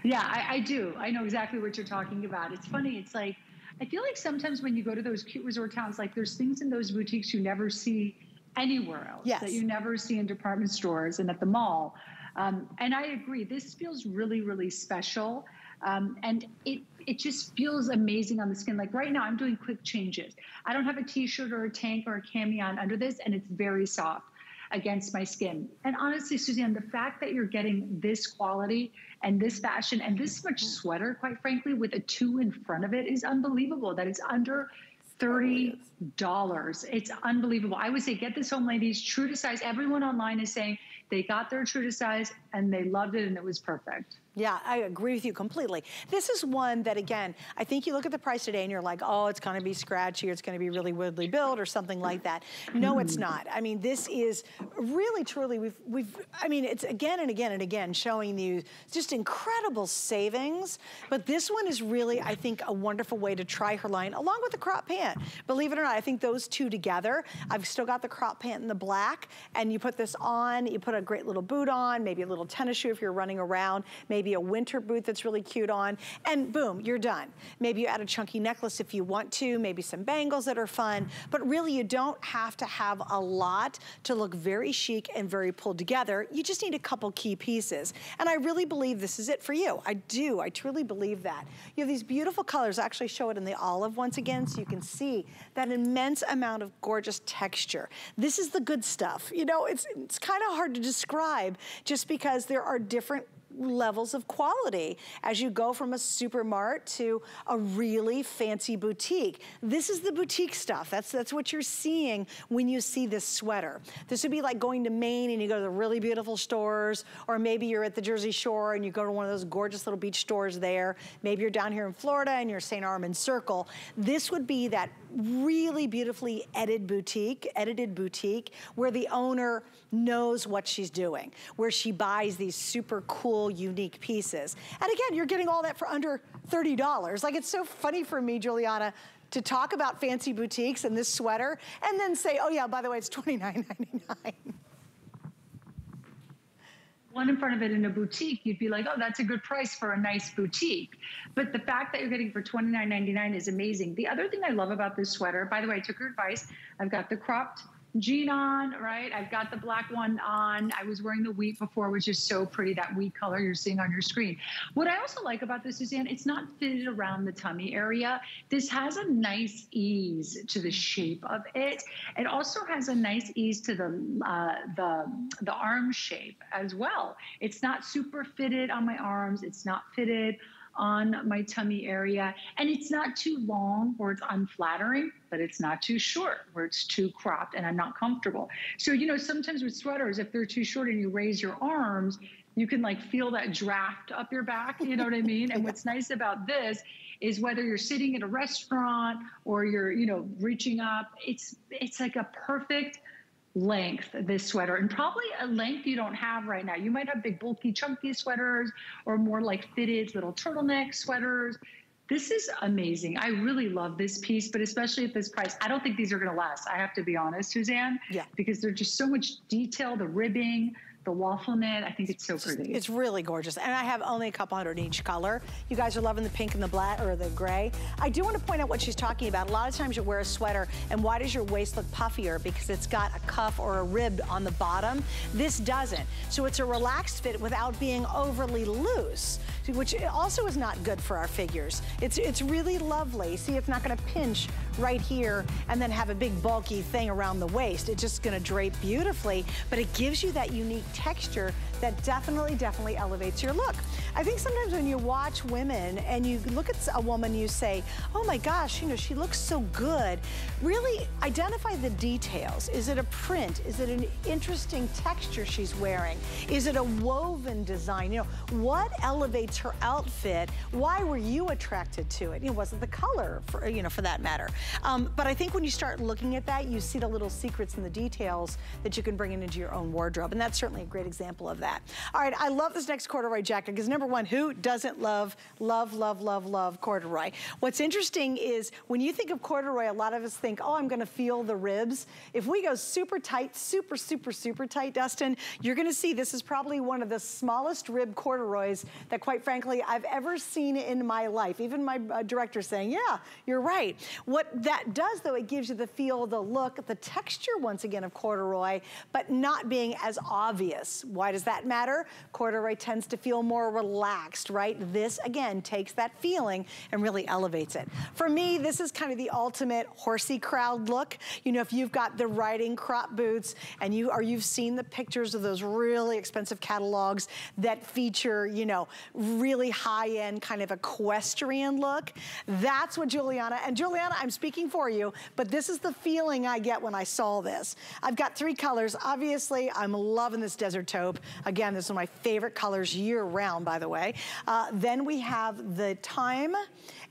Yeah, I, I do. I know exactly what you're talking about. It's funny. It's like, I feel like sometimes when you go to those cute resort towns, like there's things in those boutiques you never see anywhere else yes. that you never see in department stores and at the mall. Um, and I agree, this feels really, really special. Um, and it it just feels amazing on the skin. Like right now, I'm doing quick changes. I don't have a t-shirt or a tank or a cami on under this, and it's very soft against my skin. And honestly, Suzanne, the fact that you're getting this quality and this fashion and this much mm-hmm. sweater, quite frankly, with a two in front of it is unbelievable. That it's under $30. It's unbelievable. I would say get this home, ladies, true to size. Everyone online is saying they got their true to size and they loved it and it was perfect. Yeah, I agree with you completely. This is one that, again, I think you look at the price today and you're like, oh, it's gonna be scratchy or it's gonna be really weirdly built or something like that. No, it's not. I mean, this is really, truly, we've, we've, I mean, it's again and again and again showing you just incredible savings, but this one is really, I think, a wonderful way to try her line along with the crop pant. Believe it or not, I think those two together, I've still got the crop pant in the black and you put this on, you put a great little boot on, maybe a little tennis shoe if you're running around, maybe maybe a winter boot that's really cute on, and boom, you're done. Maybe you add a chunky necklace if you want to, maybe some bangles that are fun, but really you don't have to have a lot to look very chic and very pulled together. You just need a couple key pieces. And I really believe this is it for you. I do, I truly believe that. You have these beautiful colors. I actually show it in the olive once again so you can see that immense amount of gorgeous texture. This is the good stuff. You know, it's, it's kind of hard to describe just because there are different levels of quality as you go from a supermart to a really fancy boutique. This is the boutique stuff. That's, that's what you're seeing when you see this sweater. This would be like going to Maine and you go to the really beautiful stores, or maybe you're at the Jersey Shore and you go to one of those gorgeous little beach stores there. Maybe you're down here in Florida and you're St. Armand Circle. This would be that really beautifully edited boutique, edited boutique, where the owner knows what she's doing, where she buys these super cool, unique pieces. And again, you're getting all that for under $30. Like it's so funny for me, Giuliana, to talk about fancy boutiques and this sweater and then say, oh yeah, by the way, it's $29.99 one in front of it in a boutique, you'd be like, oh, that's a good price for a nice boutique. But the fact that you're getting for $29.99 is amazing. The other thing I love about this sweater, by the way, I took her advice. I've got the cropped jean on, right? I've got the black one on. I was wearing the wheat before, which is so pretty, that wheat color you're seeing on your screen. What I also like about this, Suzanne, it's not fitted around the tummy area. This has a nice ease to the shape of it. It also has a nice ease to the, uh, the, the arm shape as well. It's not super fitted on my arms. It's not fitted on my tummy area. And it's not too long where it's unflattering, but it's not too short where it's too cropped and I'm not comfortable. So, you know, sometimes with sweaters, if they're too short and you raise your arms, you can like feel that draft up your back, you know what I mean? And what's nice about this is whether you're sitting at a restaurant or you're, you know, reaching up, it's it's like a perfect length this sweater and probably a length you don't have right now. You might have big bulky chunky sweaters or more like fitted little turtleneck sweaters. This is amazing. I really love this piece, but especially at this price, I don't think these are going to last. I have to be honest, Suzanne. Yeah. Because there's just so much detail, the ribbing, the waffle knit. I think it's so pretty. It's really gorgeous. And I have only a couple hundred in each color. You guys are loving the pink and the black or the gray. I do want to point out what she's talking about. A lot of times you wear a sweater and why does your waist look puffier? Because it's got a cuff or a rib on the bottom. This doesn't. So it's a relaxed fit without being overly loose, which also is not good for our figures. It's, it's really lovely. See, it's not going to pinch right here and then have a big bulky thing around the waist. It's just going to drape beautifully, but it gives you that unique texture that definitely, definitely elevates your look. I think sometimes when you watch women and you look at a woman, you say, oh my gosh, you know, she looks so good. Really identify the details. Is it a print? Is it an interesting texture she's wearing? Is it a woven design? You know, what elevates her outfit? Why were you attracted to it? You know, was it the color, for, you know, for that matter? Um, but I think when you start looking at that, you see the little secrets and the details that you can bring into your own wardrobe. And that's certainly a great example of that that. All right, I love this next corduroy jacket because number one, who doesn't love, love, love, love, love corduroy? What's interesting is when you think of corduroy, a lot of us think, oh, I'm gonna feel the ribs. If we go super tight, super, super, super tight, Dustin, you're gonna see this is probably one of the smallest rib corduroys that quite frankly, I've ever seen in my life. Even my uh, director saying, yeah, you're right. What that does though, it gives you the feel, the look, the texture once again of corduroy, but not being as obvious. Why does that matter, corduroy tends to feel more relaxed, right? This, again, takes that feeling and really elevates it. For me, this is kind of the ultimate horsey crowd look. You know, if you've got the riding crop boots and you or you've seen the pictures of those really expensive catalogs that feature, you know, really high-end kind of equestrian look, that's what Giuliana, and Giuliana, I'm speaking for you, but this is the feeling I get when I saw this. I've got three colors. Obviously, I'm loving this desert taupe. Again, this is one of my favorite colors year round, by the way. Uh, then we have the Time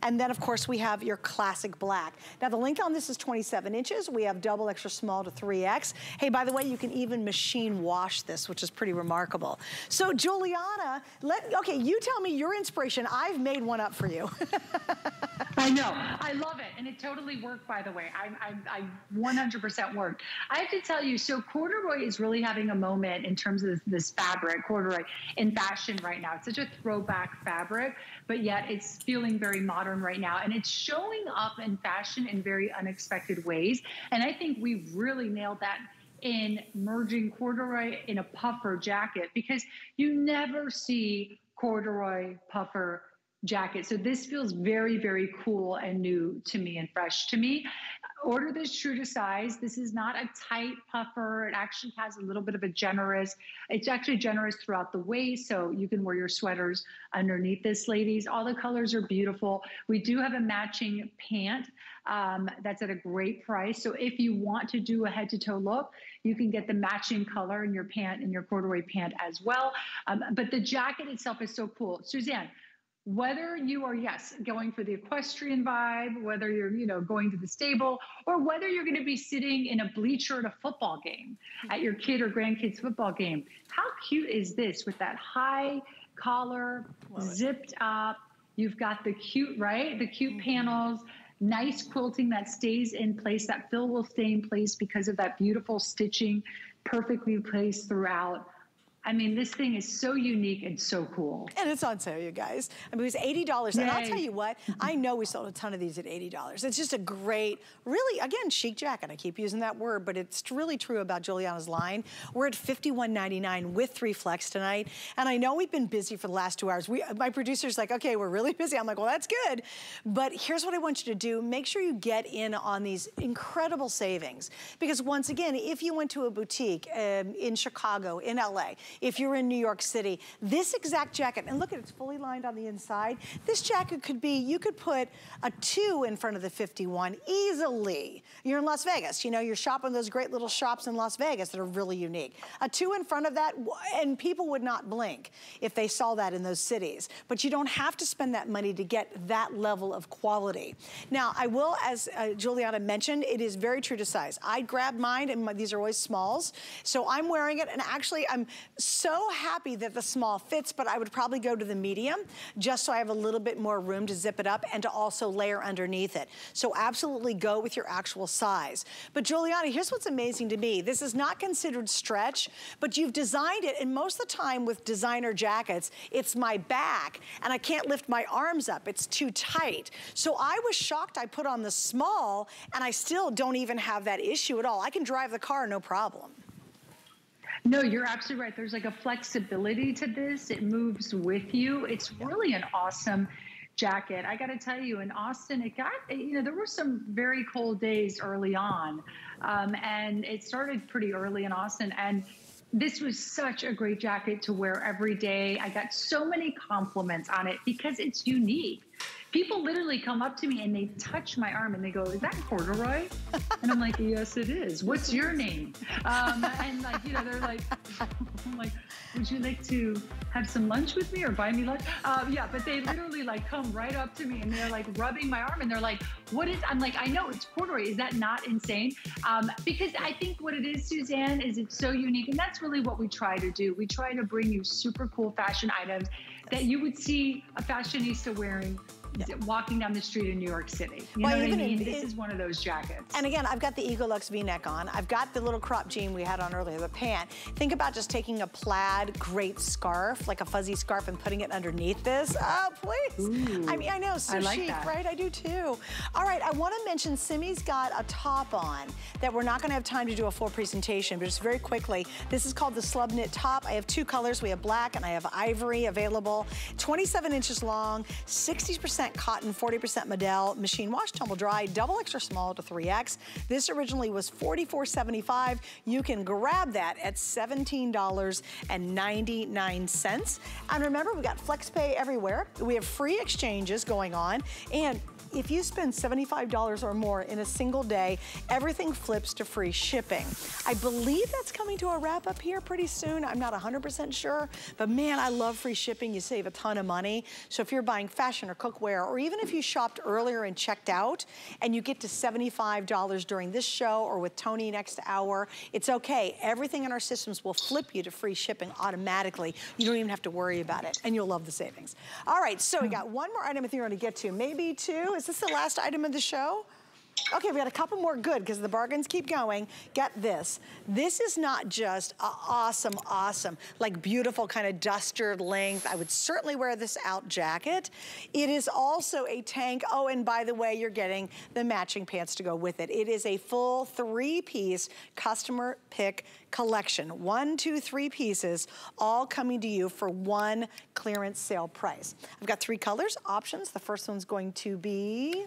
and then of course we have your classic black. Now the length on this is 27 inches. We have double extra small to 3X. Hey, by the way, you can even machine wash this, which is pretty remarkable. So Giuliana, let, okay, you tell me your inspiration. I've made one up for you. I know, I love it. And it totally worked, by the way. I, I, I 100% worked. I have to tell you, so corduroy is really having a moment in terms of this, this fabric, corduroy, in fashion right now. It's such a throwback fabric, but yet it's feeling very modern right now. And it's showing up in fashion in very unexpected ways. And I think we've really nailed that in merging corduroy in a puffer jacket because you never see corduroy puffer jacket. So this feels very, very cool and new to me and fresh to me order this true to size. This is not a tight puffer. It actually has a little bit of a generous, it's actually generous throughout the waist. So you can wear your sweaters underneath this, ladies. All the colors are beautiful. We do have a matching pant um, that's at a great price. So if you want to do a head to toe look, you can get the matching color in your pant and your corduroy pant as well. Um, but the jacket itself is so cool. Suzanne, whether you are yes going for the equestrian vibe whether you're you know going to the stable or whether you're going to be sitting in a bleacher at a football game at your kid or grandkid's football game. How cute is this with that high collar zipped up you've got the cute right? The cute mm-hmm. panels nice quilting that stays in place that fill will stay in place because of that beautiful stitching perfectly placed throughout I mean, this thing is so unique and so cool. And it's on sale, you guys. I mean, it was $80. Yay. And I'll tell you what, I know we sold a ton of these at $80. It's just a great, really, again, chic jacket. I keep using that word, but it's really true about Giuliana's line. We're at $51.99 with three flex tonight. And I know we've been busy for the last two hours. We, my producer's like, okay, we're really busy. I'm like, well, that's good. But here's what I want you to do. Make sure you get in on these incredible savings. Because once again, if you went to a boutique um, in Chicago, in LA, if you're in New York City. This exact jacket, and look at it, it's fully lined on the inside. This jacket could be, you could put a two in front of the 51 easily. You're in Las Vegas, you know, you're shopping those great little shops in Las Vegas that are really unique. A two in front of that, and people would not blink if they saw that in those cities. But you don't have to spend that money to get that level of quality. Now, I will, as uh, Giuliana mentioned, it is very true to size. I grabbed mine, and my, these are always smalls. So I'm wearing it, and actually, I'm so happy that the small fits, but I would probably go to the medium, just so I have a little bit more room to zip it up and to also layer underneath it. So absolutely go with your actual size. But Giuliana, here's what's amazing to me. This is not considered stretch, but you've designed it, and most of the time with designer jackets, it's my back, and I can't lift my arms up. It's too tight. So I was shocked I put on the small, and I still don't even have that issue at all. I can drive the car, no problem. No, you're absolutely right. There's like a flexibility to this. It moves with you. It's really an awesome jacket. I got to tell you, in Austin, it got, you know, there were some very cold days early on. Um, and it started pretty early in Austin. And this was such a great jacket to wear every day. I got so many compliments on it because it's unique people literally come up to me and they touch my arm and they go, "Is that corduroy?" And I'm like, "Yes, it is. What's your name?" Um, and like, you know, they're like, "I'm like, would you like to have some lunch with me or buy me lunch?" Uh, yeah, but they literally like come right up to me and they're like rubbing my arm and they're like, "What is?" I'm like, "I know it's corduroy. Is that not insane?" Um, because I think what it is, Suzanne, is it's so unique, and that's really what we try to do. We try to bring you super cool fashion items that you would see a fashionista wearing yeah. walking down the street in New York City. You well, know what I mean? In, this is one of those jackets. And again, I've got the Eagle V-neck on. I've got the little crop jean we had on earlier, the pant. Think about just taking a plaid great scarf, like a fuzzy scarf, and putting it underneath this. Oh, please. Ooh, I mean, I know, so I like chic, that. right? I do too. All right, I want to mention Simi's got a top on that we're not going to have time to do a full presentation, but just very quickly. This is called the slub knit top. I have two colors. We have black and I have ivory available. 27 inches long, 60% cotton, 40% Modal, machine wash, tumble dry, double extra small to 3X. This originally was $44.75. You can grab that at $17.99. And remember, we got FlexPay everywhere. We have free exchanges going on. And if you spend $75 or more in a single day, everything flips to free shipping. I believe that's coming to a wrap up here pretty soon. I'm not 100% sure, but man, I love free shipping. You save a ton of money. So if you're buying fashion or cookware, or even if you shopped earlier and checked out, and you get to $75 during this show or with Tony next hour, it's okay. Everything in our systems will flip you to free shipping automatically. You don't even have to worry about it, and you'll love the savings. All right, so we hmm. got one more item if you want to get to, maybe two. Is this the last item of the show? Okay, we got a couple more good because the bargains keep going. Get this. This is not just awesome, awesome, like beautiful kind of duster length. I would certainly wear this out jacket. It is also a tank. Oh, and by the way, you're getting the matching pants to go with it. It is a full three-piece customer pick collection. One, two, three pieces, all coming to you for one clearance sale price. I've got three colors, options. The first one's going to be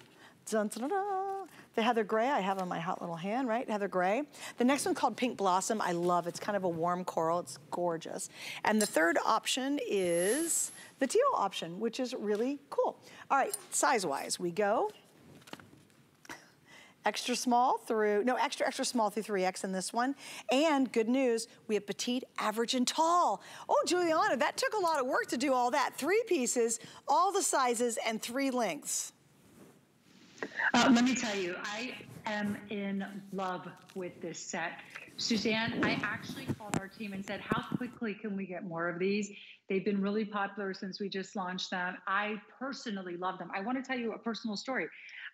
Dun, dun, dun, the Heather Gray I have on my hot little hand, right? Heather Gray. The next one called Pink Blossom. I love. It's kind of a warm coral. It's gorgeous. And the third option is the teal option, which is really cool. All right, size-wise, we go extra small through, no, extra, extra small through 3X in this one. And good news, we have petite, average, and tall. Oh, Giuliana, that took a lot of work to do all that. Three pieces, all the sizes, and three lengths. Uh, let me tell you, I am in love with this set. Suzanne, I actually called our team and said, how quickly can we get more of these? They've been really popular since we just launched them. I personally love them. I want to tell you a personal story.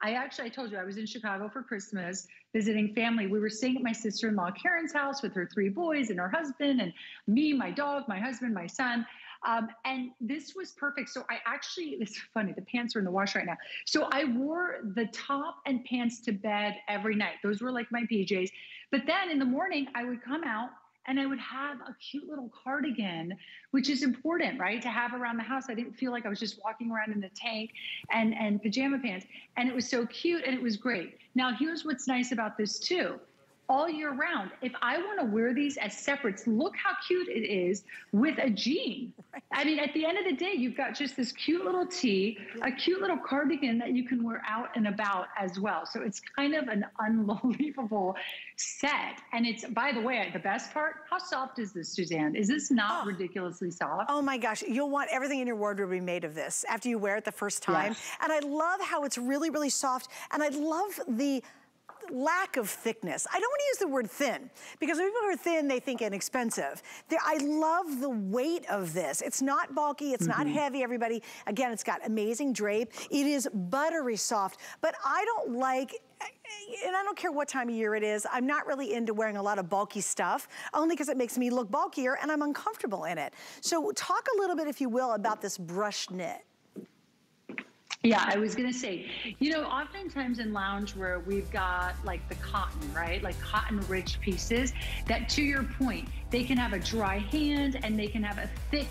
I actually, I told you, I was in Chicago for Christmas visiting family. We were staying at my sister in law Karen's house with her three boys and her husband, and me, my dog, my husband, my son. Um, and this was perfect. So I actually, it's funny, the pants are in the wash right now. So I wore the top and pants to bed every night. Those were like my PJs. But then in the morning, I would come out and I would have a cute little cardigan, which is important, right? To have around the house. I didn't feel like I was just walking around in a tank and, and pajama pants. And it was so cute and it was great. Now, here's what's nice about this too all year round. If I want to wear these as separates, look how cute it is with a jean. Right. I mean, at the end of the day, you've got just this cute little tee, a cute little cardigan that you can wear out and about as well. So it's kind of an unbelievable set. And it's, by the way, the best part, how soft is this, Suzanne? Is this not oh. ridiculously soft? Oh my gosh, you'll want everything in your wardrobe to be made of this after you wear it the first time. Yes. And I love how it's really, really soft. And I love the lack of thickness. I don't want to use the word thin because when people are thin, they think inexpensive. There, I love the weight of this. It's not bulky, it's mm -hmm. not mm-hmm. heavy, everybody. Again, it's got amazing drape. It is buttery soft, but I don't like and I don't care what time of year it is, I'm not really into wearing a lot of bulky stuff, only because it makes me look bulkier and I'm uncomfortable in it. So talk a little bit, if you will, about this brush knit. Yeah, I was gonna say, you know, oftentimes in loungewear we've got like the cotton, right? Like cotton rich pieces that to your point, they can have a dry hand and they can have a thick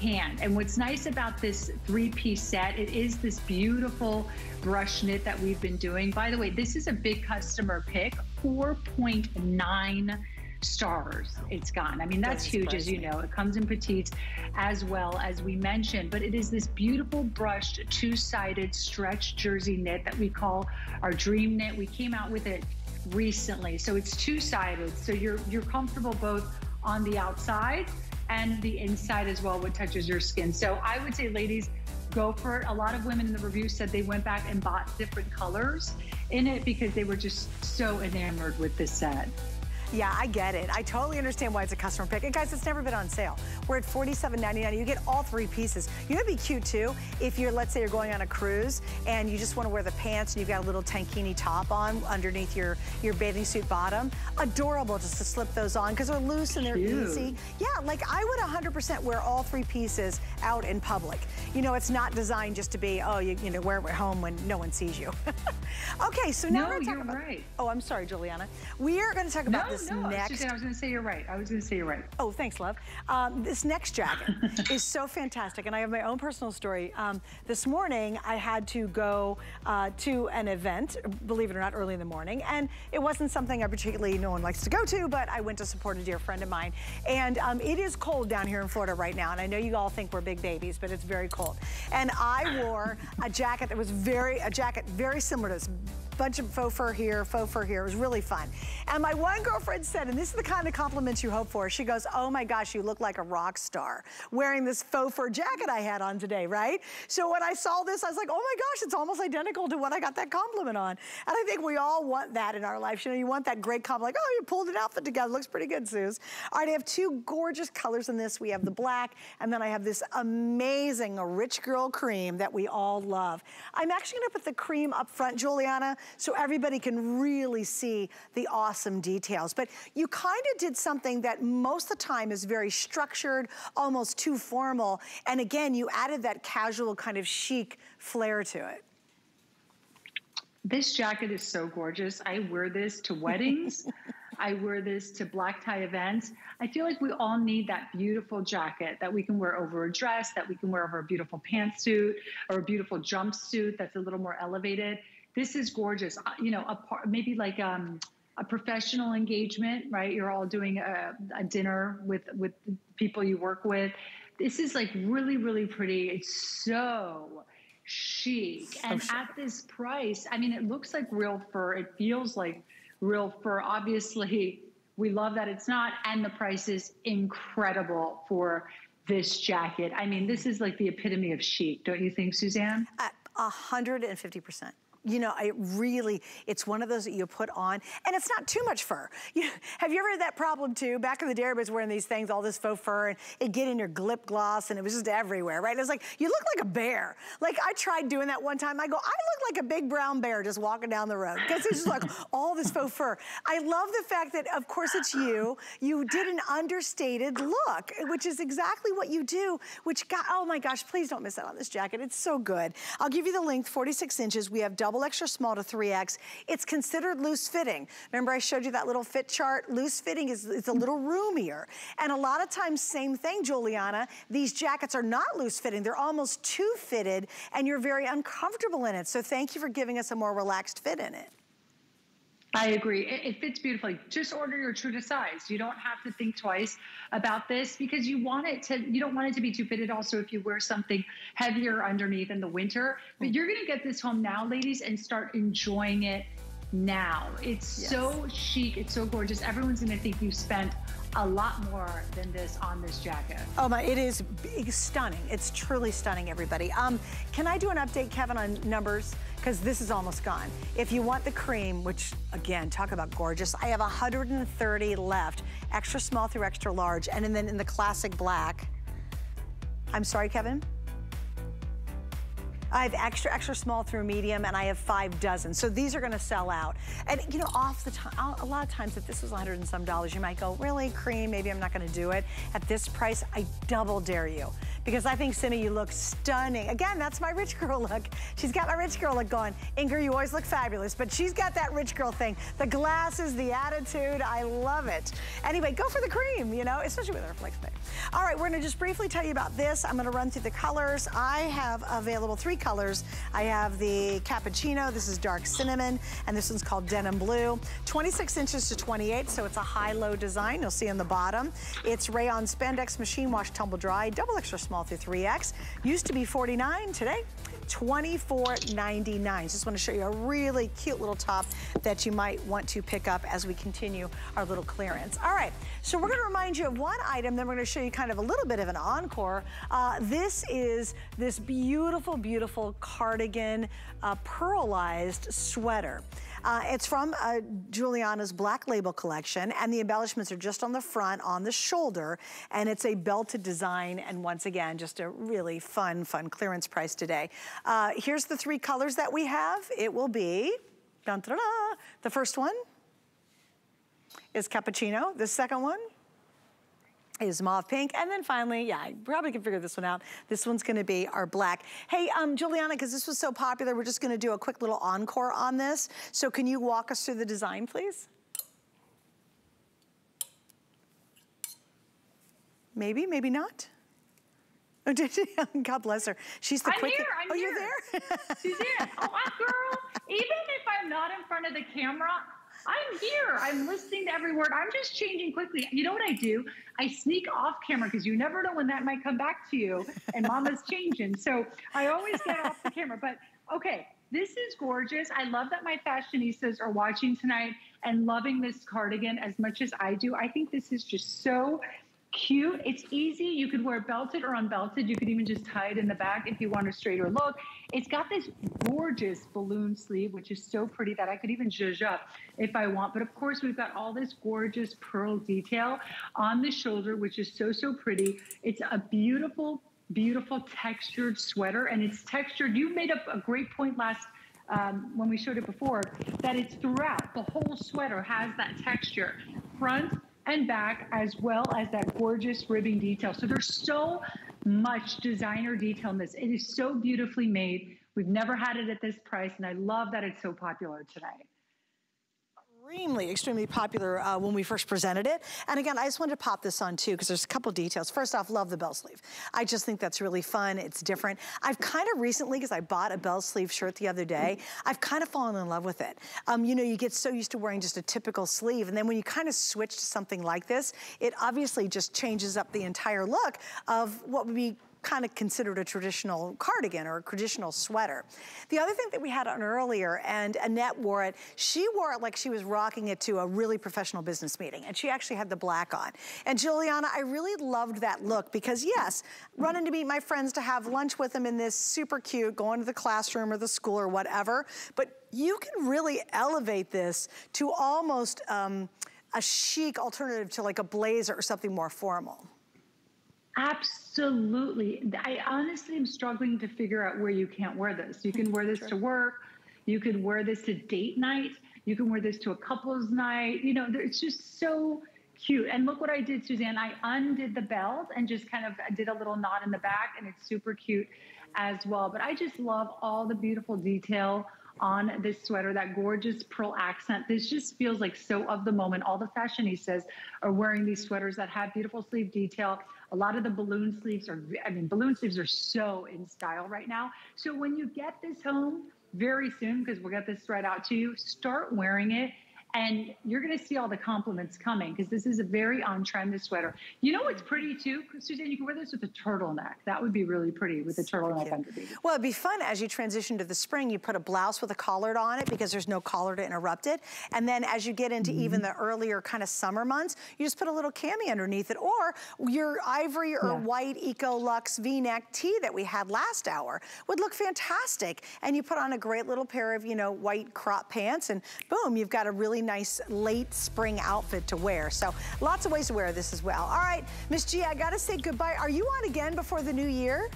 hand. And what's nice about this three piece set, it is this beautiful brush knit that we've been doing. By the way, this is a big customer pick, 4.9 stars it's gone. I mean, that's huge, as you know. It comes in petites as well, as we mentioned, but it is this beautiful brushed two-sided stretch jersey knit that we call our dream knit. We came out with it recently. So it's two-sided. So you're you're comfortable both on the outside and the inside as well, what touches your skin. So I would say, ladies, go for it. A lot of women in the review said they went back and bought different colors in it because they were just so enamored with this set. Yeah, I get it. I totally understand why it's a customer pick. And guys, it's never been on sale. We're at $47.99. You get all three pieces. You know, it'd be cute too if you're, let's say you're going on a cruise and you just want to wear the pants and you've got a little tankini top on underneath your, your bathing suit bottom. Adorable just to slip those on because they're loose and they're cute. easy. Yeah, like I would 100% wear all three pieces out in public. You know, it's not designed just to be, oh, you, you know, wear it at home when no one sees you. okay, so now no, we're talking about, right. Oh, I'm sorry, Giuliana. We are going to talk about no, this no, next. Suzanne, I was going to say you're right. I was going to say you're right. Oh, thanks, love. Um, this next jacket is so fantastic, and I have my own personal story. Um, this morning, I had to go uh, to an event, believe it or not, early in the morning, and it wasn't something I particularly no one likes to go to, but I went to support a dear friend of mine, and um, it is cold down here in Florida right now, and I know you all think we're big babies, but it's very cold. And I wore a jacket that was very, a jacket very similar to this bunch of faux fur here, faux fur here. It was really fun. And my one girlfriend said, and this is the kind of compliments you hope for, she goes, oh my gosh, you look like a rock star wearing this faux fur jacket I had on today, right? So when I saw this, I was like, oh my gosh, it's almost identical to what I got that compliment on. And I think we all want that in our life. You know, you want that great compliment, like, oh, you pulled an outfit together. Looks pretty good, Suze. All right, I have two gorgeous colors in this. We have the black, and then I have this amazing rich girl cream that we all love. I'm actually gonna put the cream up front, Giuliana, so everybody can really see the awesome details. But you kind of did something that most of the time is very structured, almost too formal. And again, you added that casual kind of chic flair to it. This jacket is so gorgeous. I wear this to weddings. I wear this to black tie events. I feel like we all need that beautiful jacket that we can wear over a dress, that we can wear over a beautiful pantsuit or a beautiful jumpsuit that's a little more elevated this is gorgeous. Uh, you know, a part, maybe like um, a professional engagement, right? You're all doing a, a dinner with with people you work with. This is like really, really pretty. It's so chic, so and chic. at this price, I mean, it looks like real fur. It feels like real fur. Obviously, we love that it's not, and the price is incredible for this jacket. I mean, this is like the epitome of chic, don't you think, Suzanne? A hundred and fifty percent you know, it really, it's one of those that you put on, and it's not too much fur. You, have you ever had that problem too? Back in the day, everybody's wearing these things, all this faux fur, and it get in your lip gloss, and it was just everywhere, right? It was like, you look like a bear. Like, I tried doing that one time. I go, I look like a big brown bear just walking down the road, because it's just like all this faux fur. I love the fact that, of course, it's you. You did an understated look, which is exactly what you do, which got, oh my gosh, please don't miss out on this jacket. It's so good. I'll give you the length, 46 inches. We have double double extra small to 3X. It's considered loose fitting. Remember I showed you that little fit chart? Loose fitting is it's a little roomier. And a lot of times, same thing, Giuliana, these jackets are not loose fitting. They're almost too fitted and you're very uncomfortable in it. So thank you for giving us a more relaxed fit in it. I agree. It, it, fits beautifully. Just order your true to size. You don't have to think twice about this because you want it to, you don't want it to be too fitted. Also, if you wear something heavier underneath in the winter, but you're going to get this home now, ladies, and start enjoying it now. It's yes. so chic. It's so gorgeous. Everyone's going to think you spent a lot more than this on this jacket. Oh my, it is stunning. It's truly stunning, everybody. Um, can I do an update, Kevin, on numbers? Because this is almost gone. If you want the cream, which again, talk about gorgeous, I have 130 left, extra small through extra large, and then in the classic black. I'm sorry, Kevin? I have extra, extra small through medium, and I have five dozen. So these are gonna sell out. And you know, off the time, a lot of times if this was 100 and some dollars, you might go, really, cream, maybe I'm not gonna do it. At this price, I double dare you because I think, Cindy, you look stunning. Again, that's my rich girl look. She's got my rich girl look going. Inger, you always look fabulous, but she's got that rich girl thing. The glasses, the attitude, I love it. Anyway, go for the cream, you know, especially with our flex pay. All right, we're gonna just briefly tell you about this. I'm gonna run through the colors. I have available three colors. I have the cappuccino, this is dark cinnamon, and this one's called denim blue. 26 inches to 28, so it's a high-low design. You'll see on the bottom. It's rayon spandex, machine wash, tumble dry, double extra small small through 3X. Used to be 49 today. $24.99. Just want to show you a really cute little top that you might want to pick up as we continue our little clearance. All right, so we're going to remind you of one item, then we're going to show you kind of a little bit of an encore. Uh, this is this beautiful, beautiful cardigan uh, pearlized sweater. Uh, it's from uh, Giuliana's Black Label collection, and the embellishments are just on the front, on the shoulder, and it's a belted design, and once again, just a really fun, fun clearance price today. Uh, here's the three colors that we have. It will be, dun, dun, dun, the first one is cappuccino. The second one is mauve pink. And then finally, yeah, I probably can figure this one out. This one's gonna be our black. Hey, um, Giuliana, because this was so popular, we're just gonna do a quick little encore on this. So can you walk us through the design, please? Maybe, maybe not. Oh, did she? God bless her. She's the I'm quickest. Here, I'm oh, here. you're there? Suzanne, oh, girl, even if I'm not in front of the camera, I'm here. I'm listening to every word. I'm just changing quickly. You know what I do? I sneak off camera because you never know when that might come back to you and mama's changing. So I always get off the camera. But okay, this is gorgeous. I love that my fashionistas are watching tonight and loving this cardigan as much as I do. I think this is just so cute. It's easy. You could wear belted or unbelted. You could even just tie it in the back if you want a straighter look. It's got this gorgeous balloon sleeve, which is so pretty that I could even zhuzh up if I want. But of course, we've got all this gorgeous pearl detail on the shoulder, which is so, so pretty. It's a beautiful, beautiful textured sweater, and it's textured. You made up a great point last um, when we showed it before, that it's throughout. The whole sweater has that texture. Front, and back, as well as that gorgeous ribbing detail. So there's so much designer detail in this. It is so beautifully made. We've never had it at this price, and I love that it's so popular today extremely, extremely popular uh, when we first presented it. And again, I just wanted to pop this on too, because there's a couple details. First off, love the bell sleeve. I just think that's really fun. It's different. I've kind of recently, because I bought a bell sleeve shirt the other day, I've kind of fallen in love with it. Um, you know, you get so used to wearing just a typical sleeve, and then when you kind of switch to something like this, it obviously just changes up the entire look of what would be kind of considered a traditional cardigan or a traditional sweater. The other thing that we had on earlier, and Annette wore it, she wore it like she was rocking it to a really professional business meeting, and she actually had the black on. And Giuliana, I really loved that look because yes, running to meet my friends to have lunch with them in this super cute, going to the classroom or the school or whatever, but you can really elevate this to almost um, a chic alternative to like a blazer or something more formal. Absolutely. I honestly am struggling to figure out where you can't wear this. You can wear this to work. You could wear this to date night. You can wear this to a couple's night. You know, it's just so cute. And look what I did, Suzanne. I undid the belt and just kind of did a little knot in the back, and it's super cute as well. But I just love all the beautiful detail on this sweater, that gorgeous pearl accent. This just feels like so of the moment. All the fashionistas are wearing these sweaters that have beautiful sleeve detail. A lot of the balloon sleeves are, I mean, balloon sleeves are so in style right now. So when you get this home very soon, because we'll get this right out to you, start wearing it and you're going to see all the compliments coming because this is a very on trend this sweater. You know what's pretty too, Suzanne? You can wear this with a turtleneck. That would be really pretty with a turtleneck underneath. Well, it'd be fun as you transition to the spring. You put a blouse with a collar on it because there's no collar to interrupt it. And then as you get into mm -hmm. even the earlier kind of summer months, you just put a little cami underneath it or your ivory or yeah. white Eco Lux V-neck tee that we had last hour would look fantastic. And you put on a great little pair of, you know, white crop pants and boom, you've got a really nice late spring outfit to wear. So lots of ways to wear this as well. All right, Miss G, I gotta say goodbye. Are you on again before the new year?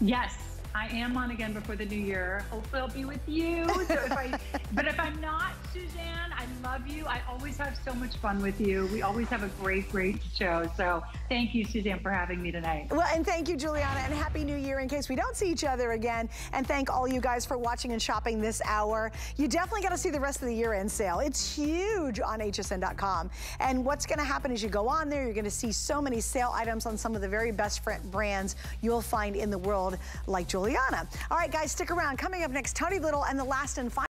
Yes. I am on again before the new year. Hopefully I'll be with you. So if I, but if I'm not, Suzanne, I love you. I always have so much fun with you. We always have a great, great show. So thank you, Suzanne, for having me tonight. Well, and thank you, Giuliana, and Happy New Year in case we don't see each other again. And thank all you guys for watching and shopping this hour. You definitely got to see the rest of the year-end sale. It's huge on hsn.com. And what's going to happen is you go on there, you're going to see so many sale items on some of the very best front brands you'll find in the world, like Giuliana. All right, guys, stick around. Coming up next, Tony Little and the last and final